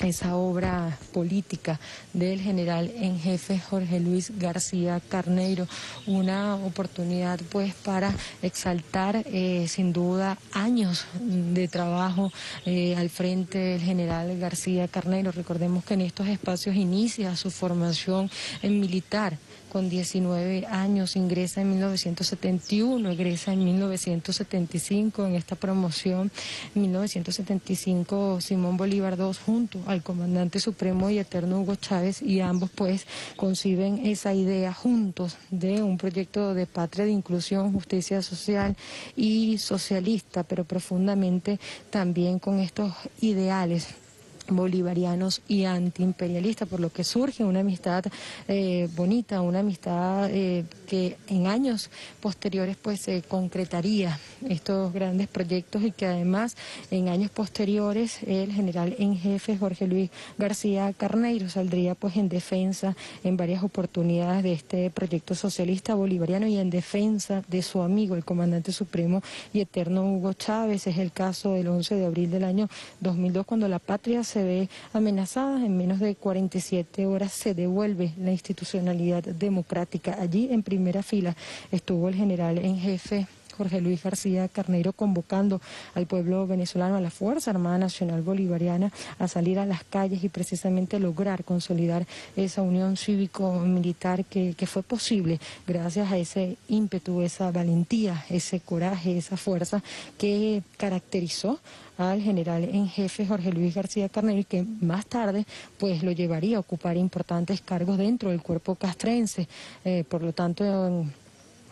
esa obra política del general en jefe Jorge Luis García Carneiro, una oportunidad pues para exaltar eh, sin duda años de trabajo eh, al frente del general García Carneiro. Recordemos que en estos espacios inicia su formación en militar con 19 años, ingresa en 1971, egresa en 1975 en esta promoción, en 1975 Simón Bolívar II junto al comandante supremo y eterno Hugo Chávez y ambos pues conciben esa idea juntos de un proyecto de patria de inclusión, justicia social y socialista, pero profundamente también con estos ideales bolivarianos y antiimperialistas, por lo que surge una amistad eh, bonita, una amistad eh, que en años posteriores pues se concretaría estos grandes proyectos y que además en años posteriores el general en jefe Jorge Luis García Carneiro saldría pues en defensa en varias oportunidades de este proyecto socialista bolivariano y en defensa de su amigo, el comandante supremo y eterno Hugo Chávez. Es el caso del 11 de abril del año 2002 cuando la patria se ve amenazada. En menos de 47 horas se devuelve la institucionalidad democrática. Allí en primera fila estuvo el general en jefe Jorge Luis García Carneiro convocando al pueblo venezolano, a la Fuerza Armada Nacional Bolivariana, a salir a las calles y precisamente lograr consolidar esa unión cívico-militar que, que, fue posible gracias a ese ímpetu, esa valentía, ese coraje, esa fuerza que caracterizó al general en jefe Jorge Luis García Carneiro que más tarde pues lo llevaría a ocupar importantes cargos dentro del cuerpo castrense. Eh, por lo tanto,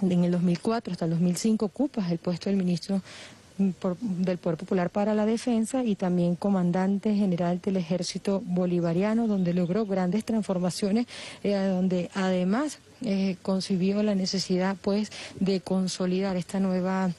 en el 2004 hasta el 2005 ocupa el puesto del ministro del Poder Popular para la Defensa y también comandante general del Ejército Bolivariano, donde logró grandes transformaciones, eh, donde además eh, concibió la necesidad pues de consolidar esta nueva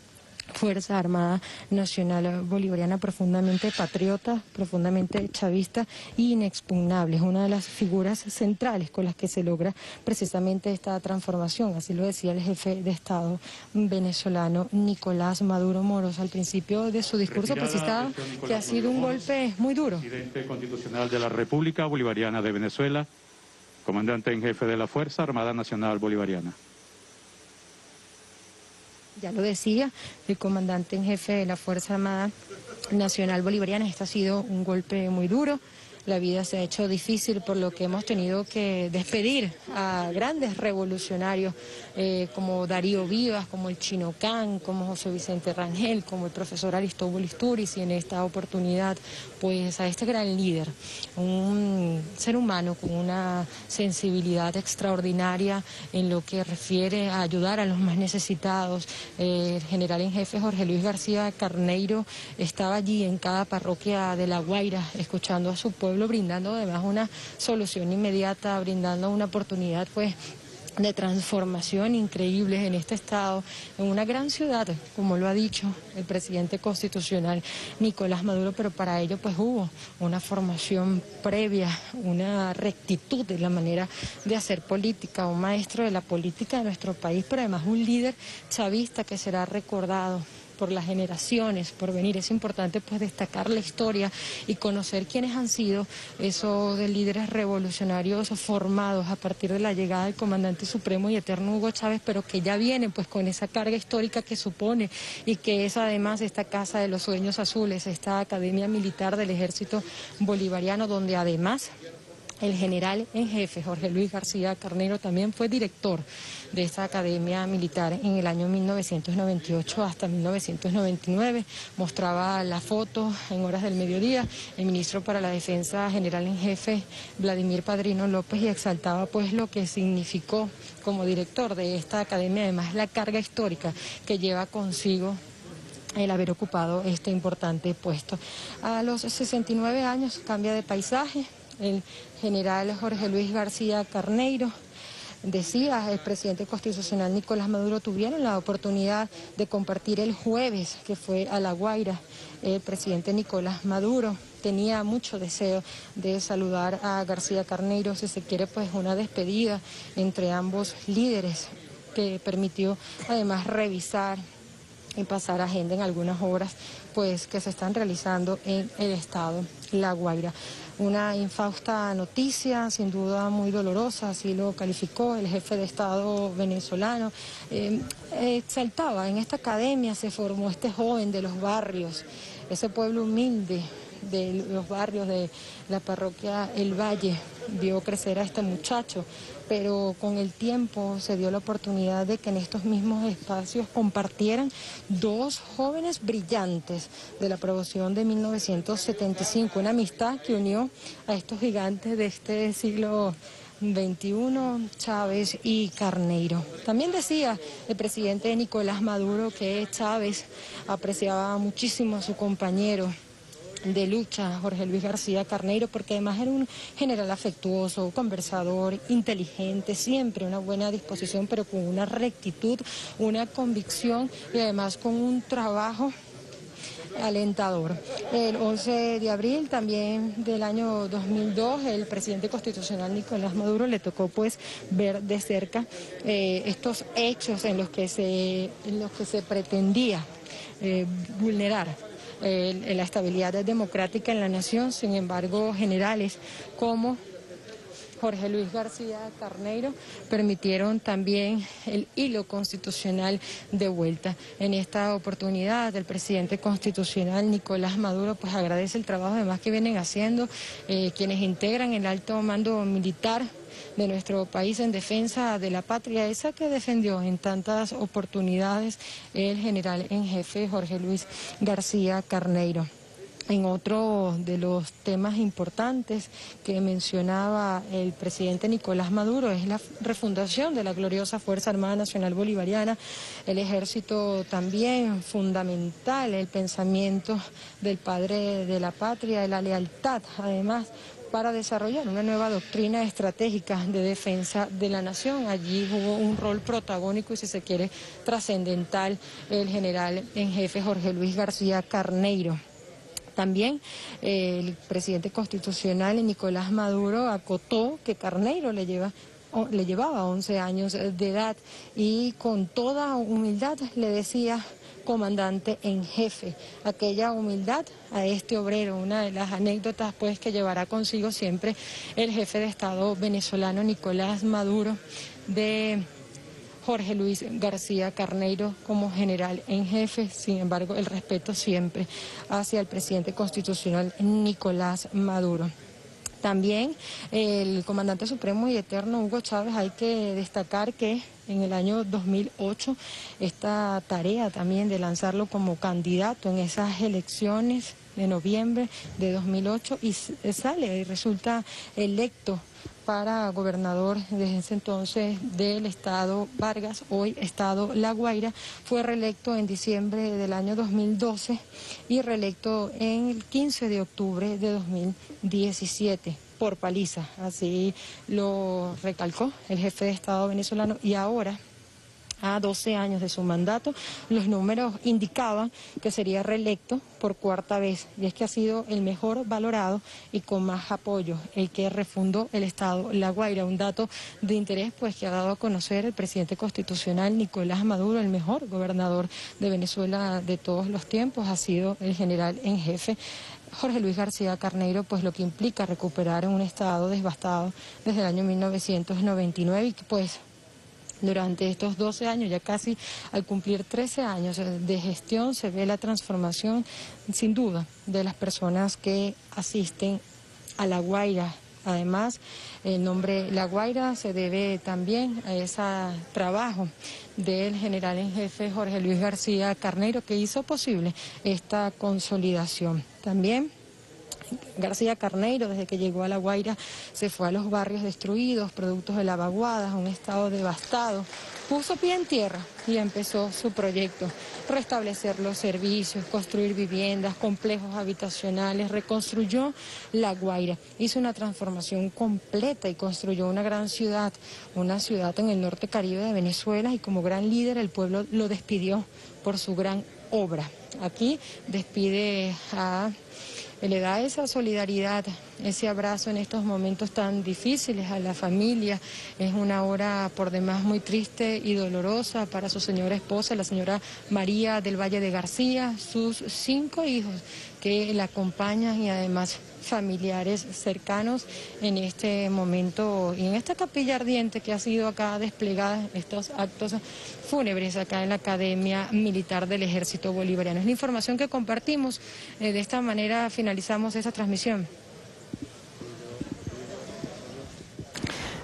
Fuerza Armada Nacional Bolivariana profundamente patriota, profundamente chavista e inexpugnable. Es una de las figuras centrales con las que se logra precisamente esta transformación, así lo decía el jefe de Estado venezolano Nicolás Maduro Moros al principio de su discurso precisaba que ha sido un golpe muy duro. Presidente constitucional de la República Bolivariana de Venezuela, comandante en jefe de la Fuerza Armada Nacional Bolivariana. Ya lo decía el comandante en jefe de la Fuerza Armada Nacional Bolivariana, este ha sido un golpe muy duro. La vida se ha hecho difícil por lo que hemos tenido que despedir a grandes revolucionarios eh, como Darío Vivas, como el Chino Can, como José Vicente Rangel, como el profesor Aristóbulo Isturiz y en esta oportunidad pues a este gran líder, un ser humano con una sensibilidad extraordinaria en lo que refiere a ayudar a los más necesitados. Eh, el general en jefe Jorge Luis García Carneiro estaba allí en cada parroquia de La Guaira escuchando a su pueblo, brindando además una solución inmediata, brindando una oportunidad pues de transformación increíbles en este estado, en una gran ciudad, como lo ha dicho el presidente constitucional Nicolás Maduro, pero para ello pues hubo una formación previa, una rectitud de la manera de hacer política, un maestro de la política de nuestro país, pero además un líder chavista que será recordado por las generaciones por venir. Es importante pues destacar la historia y conocer quiénes han sido esos líderes revolucionarios formados a partir de la llegada del comandante supremo y eterno Hugo Chávez, pero que ya vienen pues con esa carga histórica que supone y que es además esta Casa de los Sueños Azules, esta Academia Militar del Ejército Bolivariano, donde además el general en jefe, Jorge Luis García Carnero, también fue director de esta academia militar en el año 1998 hasta 1999. Mostraba la foto en horas del mediodía el ministro para la Defensa General en Jefe, Vladimir Padrino López, y exaltaba pues lo que significó como director de esta academia, además la carga histórica que lleva consigo el haber ocupado este importante puesto. A los 69 años cambia de paisaje, el general Jorge Luis García Carneiro, decía el presidente constitucional Nicolás Maduro, tuvieron la oportunidad de compartir el jueves, que fue a La Guaira, el presidente Nicolás Maduro. Tenía mucho deseo de saludar a García Carneiro, si se quiere, pues una despedida entre ambos líderes que permitió además revisar y pasar agenda en algunas obras pues que se están realizando en el estado La Guaira. Una infausta noticia, sin duda muy dolorosa, así lo calificó el jefe de Estado venezolano. Eh, exaltaba, en esta academia se formó este joven de los barrios, ese pueblo humilde de los barrios de la parroquia El Valle, vio crecer a este muchacho, pero con el tiempo se dio la oportunidad de que en estos mismos espacios compartieran dos jóvenes brillantes de la promoción de 1975, una amistad que unió a estos gigantes de este siglo 21, Chávez y Carneiro. También decía el presidente Nicolás Maduro que Chávez apreciaba muchísimo a su compañero de lucha, Jorge Luis García Carneiro, porque además era un general afectuoso, conversador, inteligente, siempre una buena disposición, pero con una rectitud, una convicción y además con un trabajo alentador. El 11 de abril también del año 2002, el presidente constitucional Nicolás Maduro le tocó pues ver de cerca eh, estos hechos en los que se, en los que se pretendía eh, vulnerar eh, la estabilidad democrática en la nación, sin embargo, generales como Jorge Luis García Carneiro permitieron también el hilo constitucional de vuelta. En esta oportunidad, el presidente constitucional Nicolás Maduro pues agradece el trabajo además que vienen haciendo eh, quienes integran el alto mando militar de nuestro país en defensa de la patria, esa que defendió en tantas oportunidades el general en jefe Jorge Luis García Carneiro. En otro de los temas importantes que mencionaba el presidente Nicolás Maduro es la refundación de la gloriosa Fuerza Armada Nacional Bolivariana, el ejército también fundamental, el pensamiento del padre de la patria, la lealtad, además para desarrollar una nueva doctrina estratégica de defensa de la nación. Allí jugó un rol protagónico y, si se quiere, trascendental el general en jefe Jorge Luis García Carneiro. También el presidente constitucional Nicolás Maduro acotó que Carneiro le lleva le llevaba 11 años de edad y con toda humildad le decía comandante en jefe. Aquella humildad a este obrero, una de las anécdotas pues que llevará consigo siempre el jefe de Estado venezolano Nicolás Maduro de Jorge Luis García Carneiro como general en jefe, sin embargo el respeto siempre hacia el presidente constitucional Nicolás Maduro. También el comandante supremo y eterno Hugo Chávez, hay que destacar que en el año 2008 esta tarea también de lanzarlo como candidato en esas elecciones de noviembre de 2008 y sale y resulta electo para gobernador. Desde ese entonces del estado Vargas, hoy estado La Guaira, fue reelecto en diciembre del año 2012 y reelecto en el 15 de octubre de 2017 por paliza, así lo recalcó el jefe de Estado venezolano y ahora a 12 años de su mandato, los números indicaban que sería reelecto por cuarta vez y es que ha sido el mejor valorado y con más apoyo, el que refundó el Estado La Guaira, un dato de interés pues que ha dado a conocer el presidente constitucional Nicolás Maduro, el mejor gobernador de Venezuela de todos los tiempos, ha sido el general en jefe Jorge Luis García Carneiro, pues lo que implica recuperar un estado devastado desde el año 1999 y que pues durante estos 12 años, ya casi al cumplir 13 años de gestión, se ve la transformación, sin duda, de las personas que asisten a La Guaira. Además, el nombre La Guaira se debe también a ese trabajo del general en jefe Jorge Luis García Carneiro, que hizo posible esta consolidación. También García Carneiro, desde que llegó a La Guaira, se fue a los barrios destruidos, productos de la vaguada, un estado devastado. Puso pie en tierra y empezó su proyecto, restablecer los servicios, construir viviendas, complejos habitacionales, reconstruyó La Guaira, hizo una transformación completa y construyó una gran ciudad, una ciudad en el norte caribe de Venezuela y como gran líder el pueblo lo despidió por su gran obra. Aquí despide a le da esa solidaridad, ese abrazo en estos momentos tan difíciles a la familia. Es una hora por demás muy triste y dolorosa para su señora esposa, la señora María del Valle de García, sus cinco hijos que la acompañan y además familiares cercanos en este momento y en esta capilla ardiente que ha sido acá desplegada, estos actos fúnebres acá en la Academia Militar del Ejército Bolivariano. Es la información que compartimos. Eh, de esta manera finalizamos esta transmisión.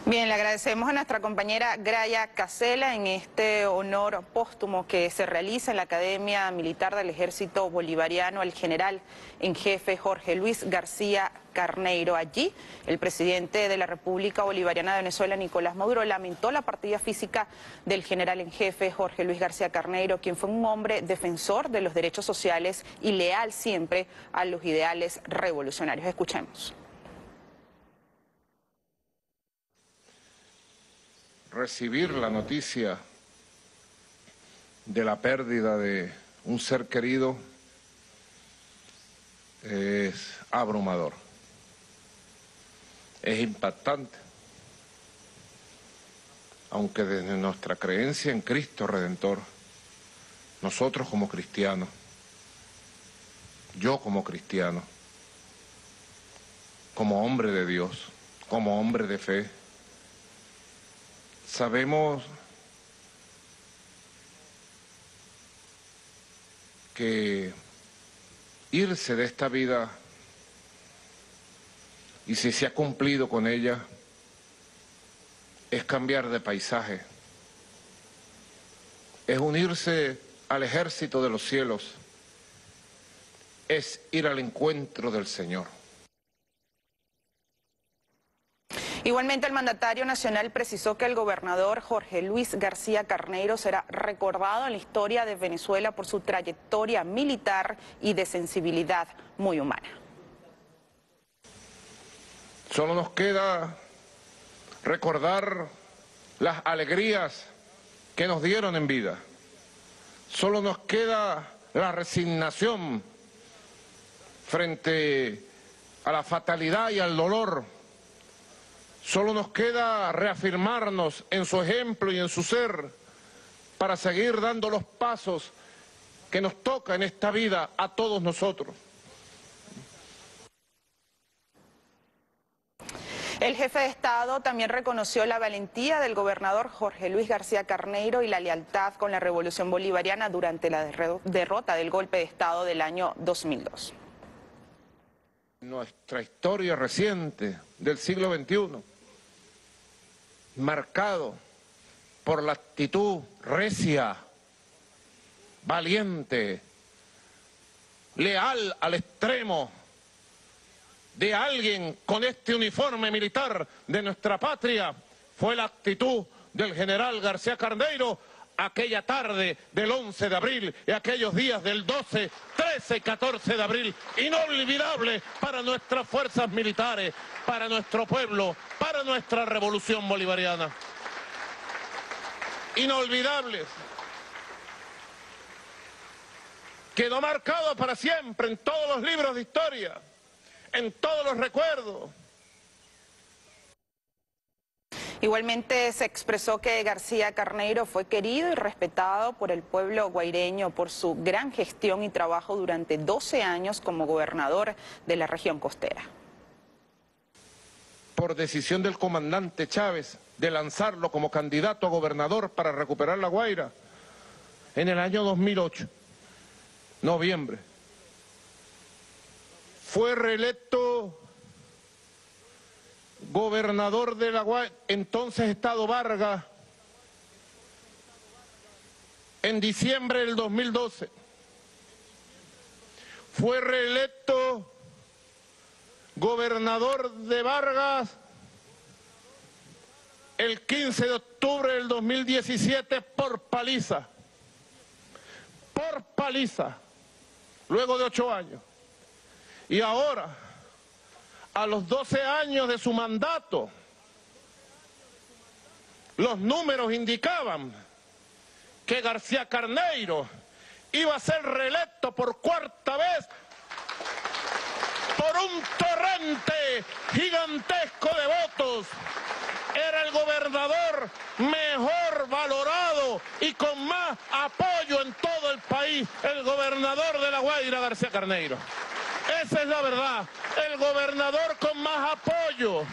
Bien, le agradecemos a nuestra compañera Graya Casela en este honor póstumo que se realiza en la Academia Militar del Ejército Bolivariano al general en jefe Jorge Luis García Carneiro. Allí, el presidente de la República Bolivariana de Venezuela, Nicolás Maduro, lamentó la partida física del general en jefe Jorge Luis García Carneiro, quien fue un hombre defensor de los derechos sociales y leal siempre a los ideales revolucionarios. Escuchemos. Recibir la noticia de la pérdida de un ser querido es abrumador, es impactante, aunque desde nuestra creencia en Cristo Redentor, nosotros como cristianos, yo como cristiano, como hombre de Dios, como hombre de fe, Sabemos que irse de esta vida y si se ha cumplido con ella es cambiar de paisaje, es unirse al ejército de los cielos, es ir al encuentro del Señor. Igualmente, el mandatario nacional precisó que el gobernador Jorge Luis García Carneiro será recordado en la historia de Venezuela por su trayectoria militar y de sensibilidad muy humana. Solo nos queda recordar las alegrías que nos dieron en vida. Solo nos queda la resignación frente a la fatalidad y al dolor Solo nos queda reafirmarnos en su ejemplo y en su ser para seguir dando los pasos que nos toca en esta vida a todos nosotros. El jefe de Estado también reconoció la valentía del gobernador Jorge Luis García Carneiro y la lealtad con la revolución bolivariana durante la derrota del golpe de Estado del año 2002. Nuestra historia reciente del siglo XXI marcado por la actitud recia, valiente, leal al extremo de alguien con este uniforme militar de nuestra patria, fue la actitud del general García Carneiro aquella tarde del 11 de abril y aquellos días del 12, 13 y 14 de abril, inolvidable para nuestras fuerzas militares, para nuestro pueblo, para nuestra revolución bolivariana. Inolvidables. Quedó marcado para siempre en todos los libros de historia, en todos los recuerdos. Igualmente se expresó que García Carneiro fue querido y respetado por el pueblo guaireño por su gran gestión y trabajo durante 12 años como gobernador de la región costera. Por decisión del comandante Chávez de lanzarlo como candidato a gobernador para recuperar la Guaira en el año 2008, noviembre, fue reelecto gobernador de la entonces Estado Vargas, en diciembre del 2012. Fue reelecto gobernador de Vargas el 15 de octubre del 2017 por paliza. Por paliza. Luego de ocho años. Y ahora a los 12 años de su mandato, los números indicaban que García Carneiro iba a ser reelecto por cuarta vez por un torrente gigantesco de votos. Era el gobernador mejor valorado y con más apoyo en todo el país, el gobernador de La Guaira, García Carneiro. Esa es la verdad, el gobernador con más apoyo.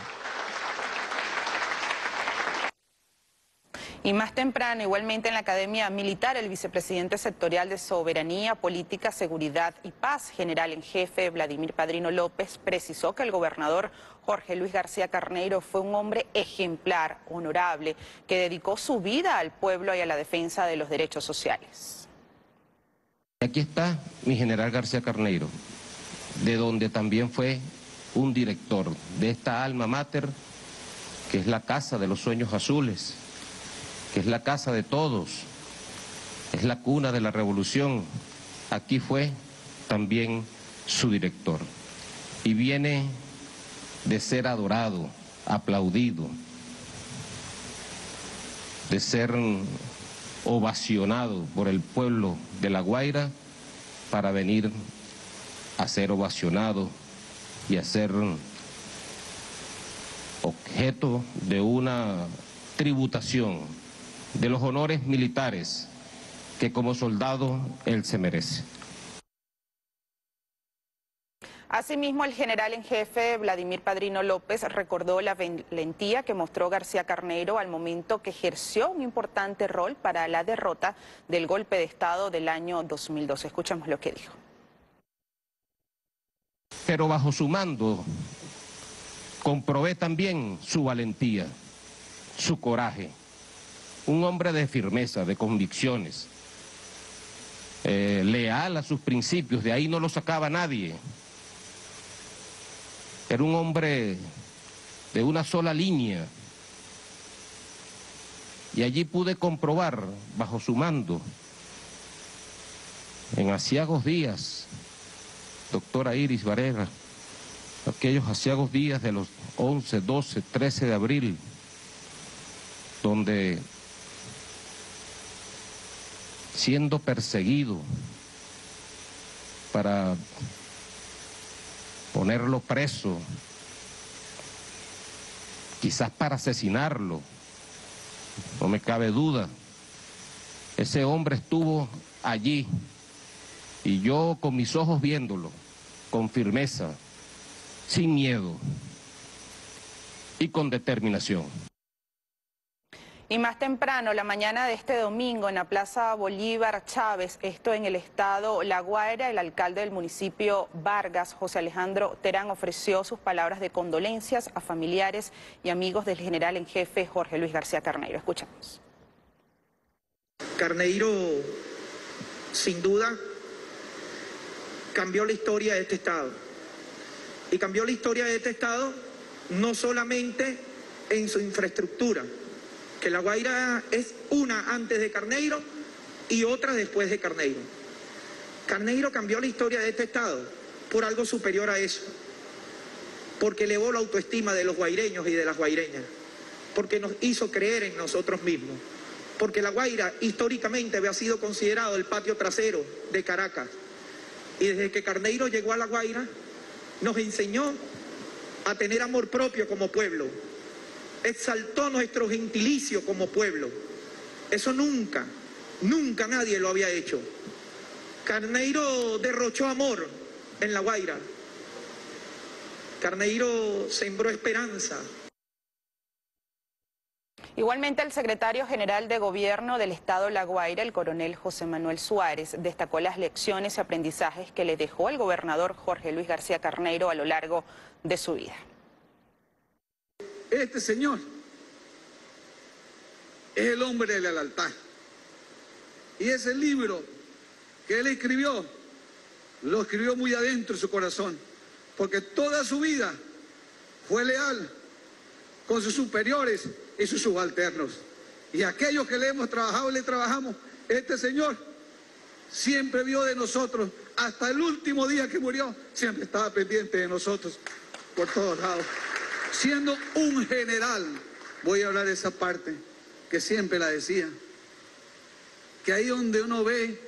Y más temprano, igualmente en la Academia Militar, el vicepresidente sectorial de Soberanía, Política, Seguridad y Paz, general en jefe Vladimir Padrino López, precisó que el gobernador Jorge Luis García Carneiro fue un hombre ejemplar, honorable, que dedicó su vida al pueblo y a la defensa de los derechos sociales. Aquí está mi general García Carneiro, de donde también fue un director de esta alma mater, que es la Casa de los Sueños Azules, que es la casa de todos, es la cuna de la revolución. Aquí fue también su director. Y viene de ser adorado, aplaudido, de ser ovacionado por el pueblo de La Guaira para venir a ser ovacionado y a ser objeto de una tributación de los honores militares que como soldado él se merece. Asimismo, el general en jefe Vladimir Padrino López recordó la valentía que mostró García Carneiro al momento que ejerció un importante rol para la derrota del golpe de Estado del año 2012. Escuchamos lo que dijo. Pero bajo su mando comprobé también su valentía, su coraje un hombre de firmeza, de convicciones, eh, leal a sus principios, de ahí no lo sacaba nadie. Era un hombre de una sola línea. Y allí pude comprobar, bajo su mando, en asiagos días, doctora Iris Varela, aquellos asiagos días de los 11, 12, 13 de abril, donde siendo perseguido para ponerlo preso, quizás para asesinarlo, no me cabe duda. Ese hombre estuvo allí y yo con mis ojos viéndolo, con firmeza, sin miedo y con determinación. Y más temprano, la mañana de este domingo, en la Plaza Bolívar Chávez, esto en el estado La Guaira, el alcalde del municipio Vargas, José Alejandro Terán, ofreció sus palabras de condolencias a familiares y amigos del general en jefe Jorge Luis García Carneiro. Escuchamos. Carneiro, sin duda, cambió la historia de este estado. Y cambió la historia de este estado no solamente en su infraestructura, que La Guaira es una antes de Carneiro y otra después de Carneiro. Carneiro cambió la historia de este Estado por algo superior a eso, porque elevó la autoestima de los guaireños y de las guaireñas, porque nos hizo creer en nosotros mismos, porque La Guaira históricamente había sido considerado el patio trasero de Caracas, y desde que Carneiro llegó a La Guaira, nos enseñó a tener amor propio como pueblo, exaltó nuestro gentilicio como pueblo. Eso nunca, nunca nadie lo había hecho. Carneiro derrochó amor en La Guaira. Carneiro sembró esperanza. Igualmente, el secretario general de Gobierno del Estado La Guaira, el coronel José Manuel Suárez, destacó las lecciones y aprendizajes que le dejó el gobernador Jorge Luis García Carneiro a lo largo de su vida. Este señor es el hombre de la lealtad. Y ese libro que él escribió, lo escribió muy adentro de su corazón, porque toda su vida fue leal con sus superiores y sus subalternos. Y aquellos que le hemos trabajado y le trabajamos, este señor siempre vio de nosotros, hasta el último día que murió, siempre estaba pendiente de nosotros por todos lados. Siendo un general, voy a hablar de esa parte que siempre la decía, que ahí donde uno ve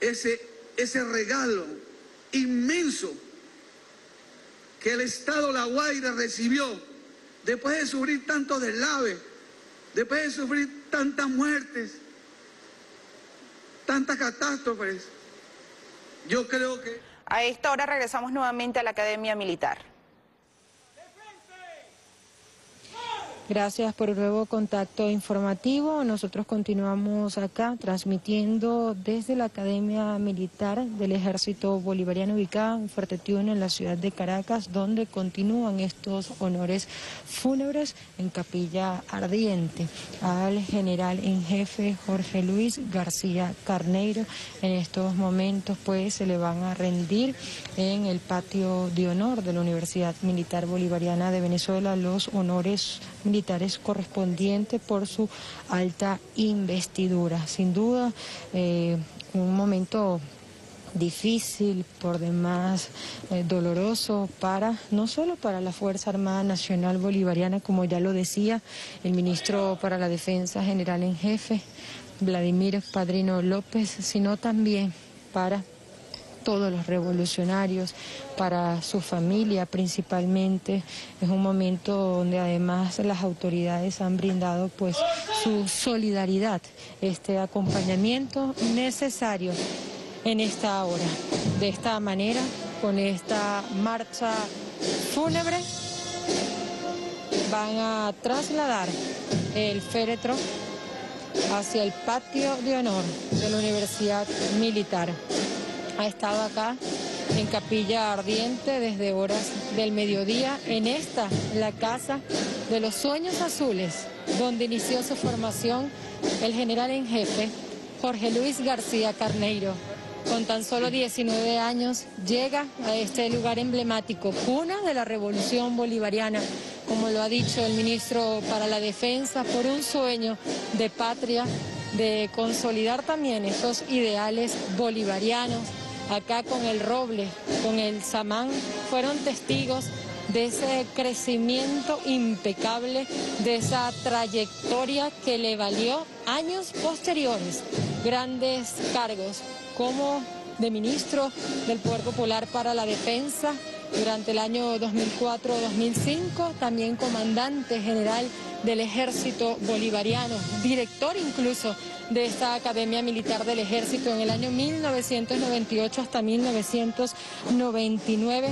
ese, ese regalo inmenso que el Estado La Guaira recibió después de sufrir tantos deslaves, después de sufrir tantas muertes, tantas catástrofes. Yo creo que... A esta hora regresamos nuevamente a la Academia Militar. Gracias por el nuevo contacto informativo. Nosotros continuamos acá transmitiendo desde la Academia Militar del Ejército Bolivariano ubicada en Fuerte en la ciudad de Caracas, donde continúan estos honores fúnebres en Capilla Ardiente al general en jefe Jorge Luis García Carneiro. En estos momentos pues se le van a rendir en el patio de honor de la Universidad Militar Bolivariana de Venezuela los honores correspondientes por su alta investidura. Sin duda, eh, un momento difícil, por demás eh, doloroso para no solo para la Fuerza Armada Nacional Bolivariana, como ya lo decía el ministro para la Defensa General en Jefe, Vladimir Padrino López, sino también para todos los revolucionarios, para su familia principalmente. Es un momento donde además las autoridades han brindado pues su solidaridad, este acompañamiento necesario en esta hora. De esta manera, con esta marcha fúnebre, van a trasladar el féretro hacia el patio de honor de la Universidad Militar ha estado acá en Capilla Ardiente desde horas del mediodía, en esta, la Casa de los Sueños Azules, donde inició su formación el general en jefe Jorge Luis García Carneiro. Con tan solo 19 años llega a este lugar emblemático, cuna de la revolución bolivariana, como lo ha dicho el ministro para la Defensa, por un sueño de patria, de consolidar también esos ideales bolivarianos acá con el roble, con el samán, fueron testigos de ese crecimiento impecable, de esa trayectoria que le valió años posteriores, grandes cargos como de ministro del Poder Popular para la Defensa durante el año 2004-2005, también comandante general del Ejército Bolivariano, director incluso de esta Academia Militar del Ejército en el año 1998 hasta 1999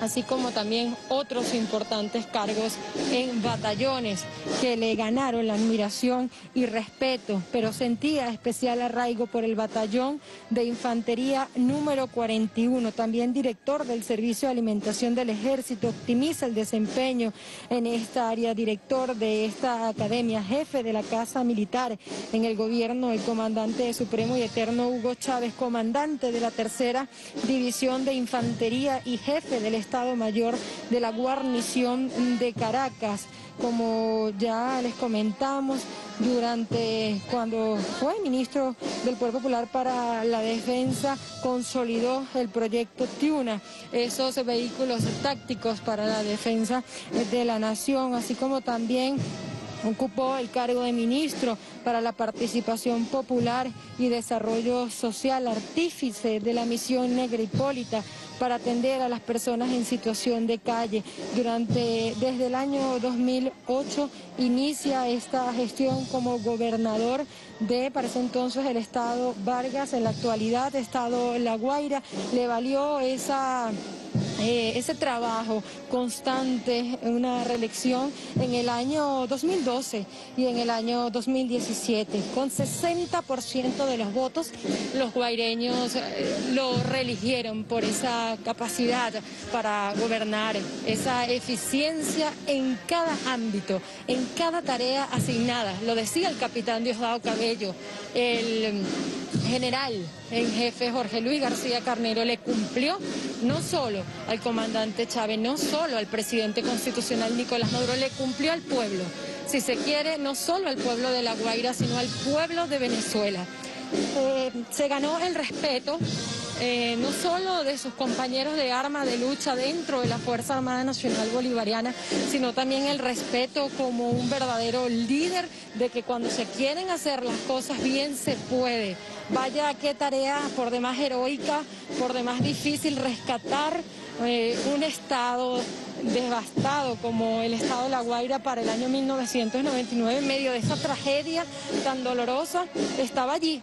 así como también otros importantes cargos en batallones que le ganaron la admiración y respeto, pero sentía especial arraigo por el batallón de infantería número 41, también director del Servicio de Alimentación del Ejército, optimiza el desempeño en esta área, director de esta academia, jefe de la Casa Militar en el gobierno, el comandante supremo y eterno Hugo Chávez, comandante de la tercera división de infantería y jefe del Estado Mayor de la guarnición de Caracas. Como ya les comentamos, durante cuando fue ministro del Poder Popular para la Defensa, consolidó el proyecto Tiuna, esos vehículos tácticos para la defensa de la nación, así como también Ocupó el cargo de ministro para la participación popular y desarrollo social, artífice de la misión Negra Hipólita para atender a las personas en situación de calle. Durante, desde el año 2008 inicia esta gestión como gobernador de, para ese entonces, el Estado Vargas, en la actualidad Estado La Guaira, le valió esa eh, ese trabajo constante, una reelección en el año 2012 y en el año 2017. Con 60% de los votos, los guaireños eh, lo reeligieron por esa capacidad para gobernar, esa eficiencia en cada ámbito, en cada tarea asignada. Lo decía el capitán Diosdado Cabello, el general en jefe Jorge Luis García Carnero le cumplió no solo al comandante Chávez, no solo al presidente constitucional Nicolás Maduro, le cumplió al pueblo. Si se quiere, no solo al pueblo de La Guaira, sino al pueblo de Venezuela. Eh, se ganó el respeto eh, no solo de sus compañeros de arma de lucha dentro de la Fuerza Armada Nacional Bolivariana, sino también el respeto como un verdadero líder de que cuando se quieren hacer las cosas bien se puede. Vaya qué tarea por demás heroica, por demás difícil rescatar eh, un estado devastado como el estado de La Guaira para el año 1999, en medio de esa tragedia tan dolorosa, estaba allí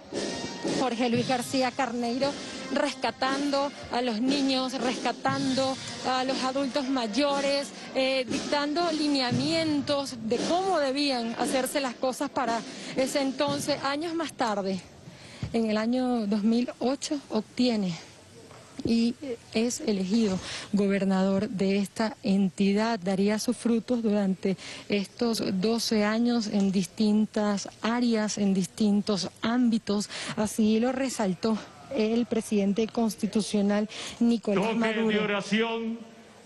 Jorge Luis García Carneiro rescatando a los niños, rescatando a los adultos mayores, eh, dictando lineamientos de cómo debían hacerse las cosas para ese entonces. Años más tarde, en el año 2008, obtiene y es elegido gobernador de esta entidad. Daría sus frutos durante estos 12 años en distintas áreas, en distintos ámbitos. Así lo resaltó el presidente constitucional Nicolás Toque Maduro. de oración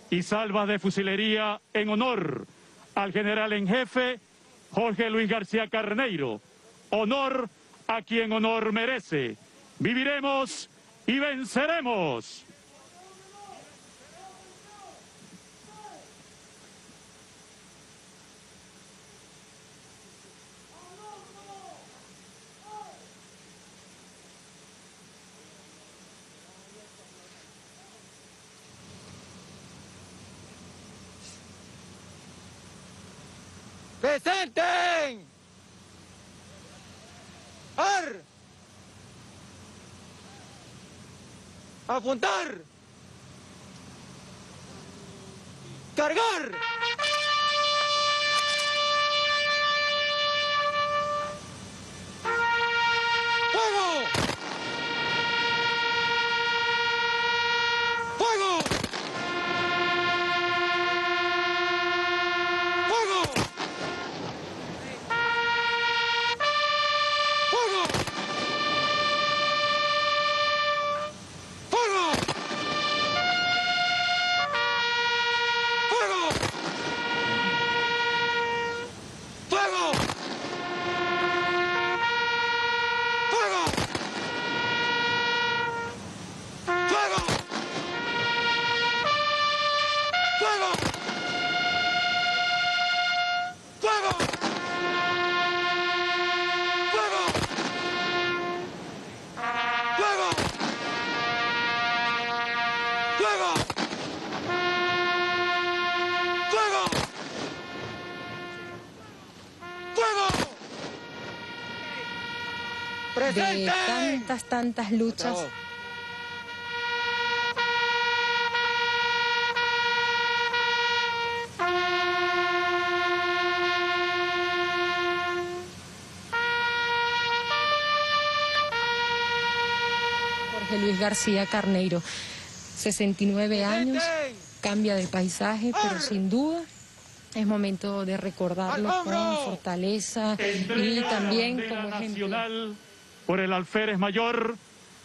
y salva de fusilería en honor al general en jefe Jorge Luis García Carneiro. Honor a quien honor merece. Viviremos y venceremos. ¡Presenten! ¡Ar! ¡Apuntar! ¡Cargar! De tantas, tantas luchas. Jorge Luis García Carneiro, 69 años, cambia de paisaje, pero sin duda es momento de recordarlo con fortaleza y también como ejemplo. Por el alférez mayor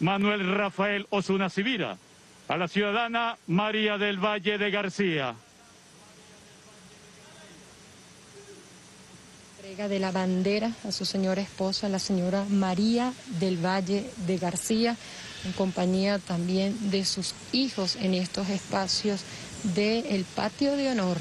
Manuel Rafael Osuna Civira, a la ciudadana María del Valle de García. entrega de la bandera a su señora esposa, la señora María del Valle de García, en compañía también de sus hijos en estos espacios del patio de honor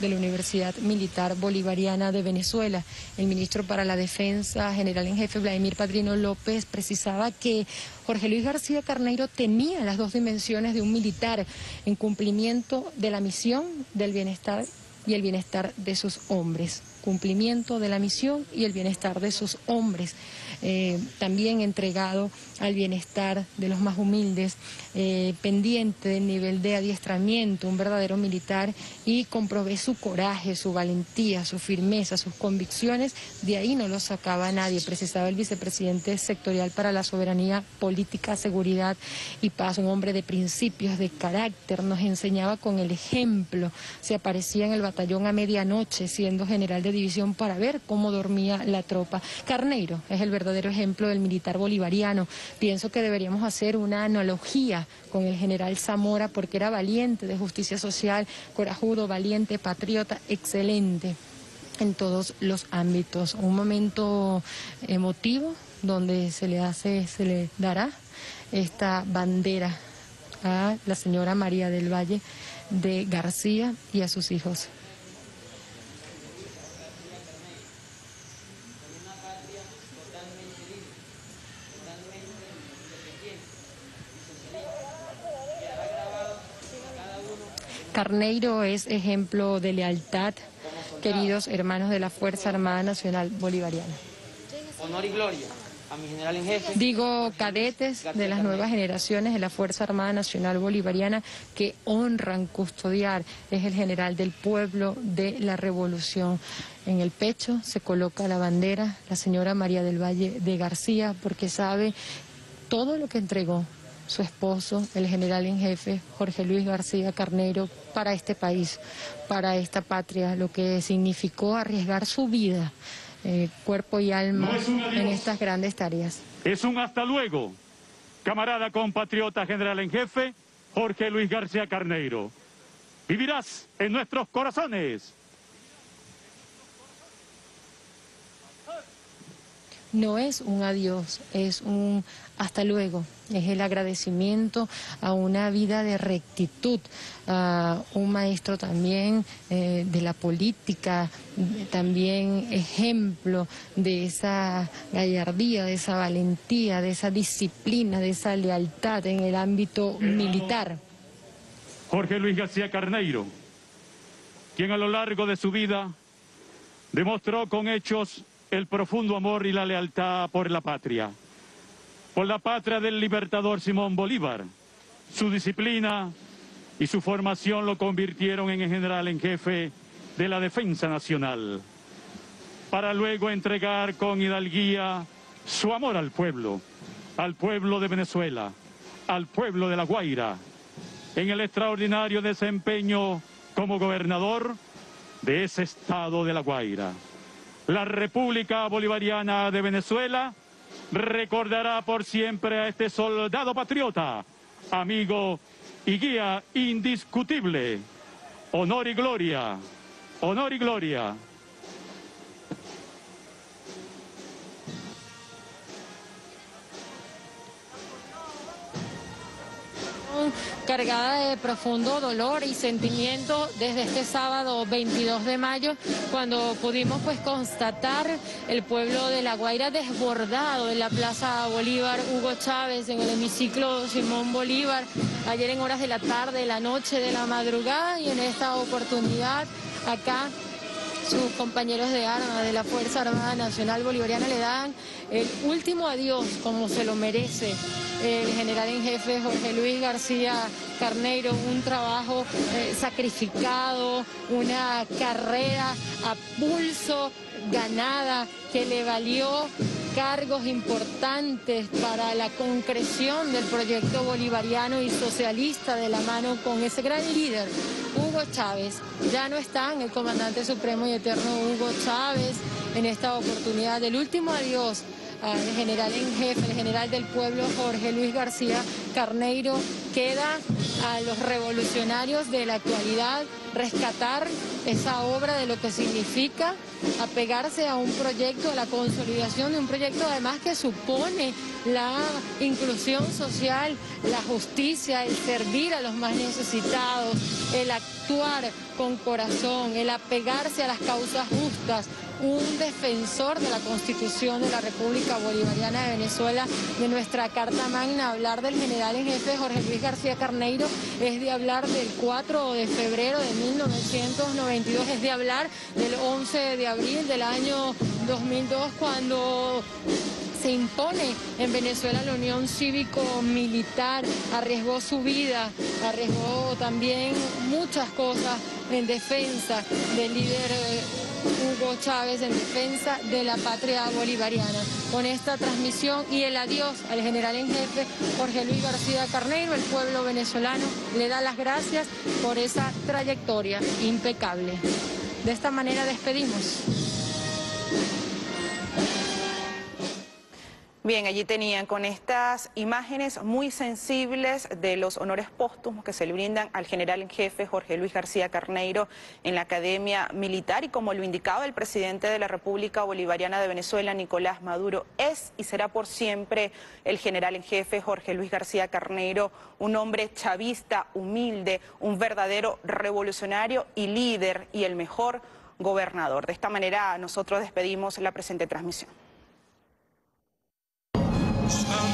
de la Universidad Militar Bolivariana de Venezuela. El ministro para la Defensa, general en jefe Vladimir Padrino López, precisaba que Jorge Luis García Carneiro tenía las dos dimensiones de un militar en cumplimiento de la misión del bienestar y el bienestar de sus hombres. Cumplimiento de la misión y el bienestar de sus hombres. Eh, también entregado al bienestar de los más humildes, eh, pendiente del nivel de adiestramiento, un verdadero militar y comprobé su coraje, su valentía, su firmeza, sus convicciones. De ahí no lo sacaba nadie. Precisaba el vicepresidente sectorial para la soberanía política, seguridad y paz, un hombre de principios, de carácter, nos enseñaba con el ejemplo. Se aparecía en el batallón a medianoche siendo general de división para ver cómo dormía la tropa. Carneiro es el verdadero ejemplo del militar bolivariano. Pienso que deberíamos hacer una analogía con el general Zamora porque era valiente de justicia social, corajudo, valiente, patriota, excelente en todos los ámbitos. Un momento emotivo donde se le hace, se le dará esta bandera a la señora María del Valle de García y a sus hijos. Carneiro es ejemplo de lealtad, queridos hermanos de la Fuerza Armada Nacional Bolivariana. Honor y gloria a mi general en jefe. Digo cadetes de las nuevas generaciones de la Fuerza Armada Nacional Bolivariana que honran custodiar. Es el general del pueblo de la revolución. En el pecho se coloca la bandera, la señora María del Valle de García, porque sabe todo lo que entregó su esposo, el general en jefe Jorge Luis García Carnero, para este país, para esta patria, lo que significó arriesgar su vida, eh, cuerpo y alma en estas grandes tareas. Es un hasta luego, camarada compatriota general en jefe Jorge Luis García Carneiro. Vivirás en nuestros corazones. no es un adiós, es un hasta luego, es el agradecimiento a una vida de rectitud, a un maestro también eh, de la política, también ejemplo de esa gallardía, de esa valentía, de esa disciplina, de esa lealtad en el ámbito militar. Jorge Luis García Carneiro, quien a lo largo de su vida demostró con hechos el profundo amor y la lealtad por la patria, por la patria del libertador Simón Bolívar. Su disciplina y su formación lo convirtieron en general en jefe de la defensa nacional, para luego entregar con hidalguía su amor al pueblo, al pueblo de Venezuela, al pueblo de La Guaira, en el extraordinario desempeño como gobernador de ese estado de La Guaira. La República Bolivariana de Venezuela recordará por siempre a este soldado patriota, amigo y guía indiscutible. Honor y gloria, honor y gloria. Cargada de profundo dolor y sentimiento desde este sábado 22 de mayo, cuando pudimos pues constatar el pueblo de La Guaira desbordado en la Plaza Bolívar Hugo Chávez, en el hemiciclo Simón Bolívar, ayer en horas de la tarde, la noche, de la madrugada y en esta oportunidad acá sus compañeros de armas de la Fuerza Armada Nacional Bolivariana le dan el último adiós como se lo merece el general en jefe Jorge Luis García Carneiro, un trabajo eh, sacrificado, una carrera a pulso ganada que le valió cargos importantes para la concreción del proyecto bolivariano y socialista de la mano con ese gran líder, Hugo Chávez. Ya no está en el comandante supremo y eterno Hugo Chávez en esta oportunidad del último adiós al general en jefe, el general del pueblo Jorge Luis García Carneiro, queda a los revolucionarios de la actualidad rescatar esa obra de lo que significa apegarse a un proyecto, a la consolidación de un proyecto además que supone la inclusión social, la justicia, el servir a los más necesitados, el actuar con corazón, el apegarse a las causas justas, un defensor de la Constitución de la República Bolivariana de Venezuela, de nuestra Carta Magna, hablar del general en jefe Jorge Luis García Carneiro es de hablar del 4 de febrero de 1992, es de hablar del 11 de abril del año 2002, cuando se impone en Venezuela la Unión Cívico-Militar, arriesgó su vida, arriesgó también muchas cosas en defensa del líder eh, Hugo Chávez, en defensa de la patria bolivariana. Con esta transmisión y el adiós al general en jefe Jorge Luis García Carneiro, el pueblo venezolano le da las gracias por esa trayectoria impecable. De esta manera despedimos. Bien, allí tenían con estas imágenes muy sensibles de los honores póstumos que se le brindan al general en jefe Jorge Luis García Carneiro en la Academia Militar y como lo indicaba el presidente de la República Bolivariana de Venezuela, Nicolás Maduro, es y será por siempre el general en jefe Jorge Luis García Carneiro, un hombre chavista, humilde, un verdadero revolucionario y líder y el mejor gobernador. De esta manera nosotros despedimos la presente transmisión. Buscando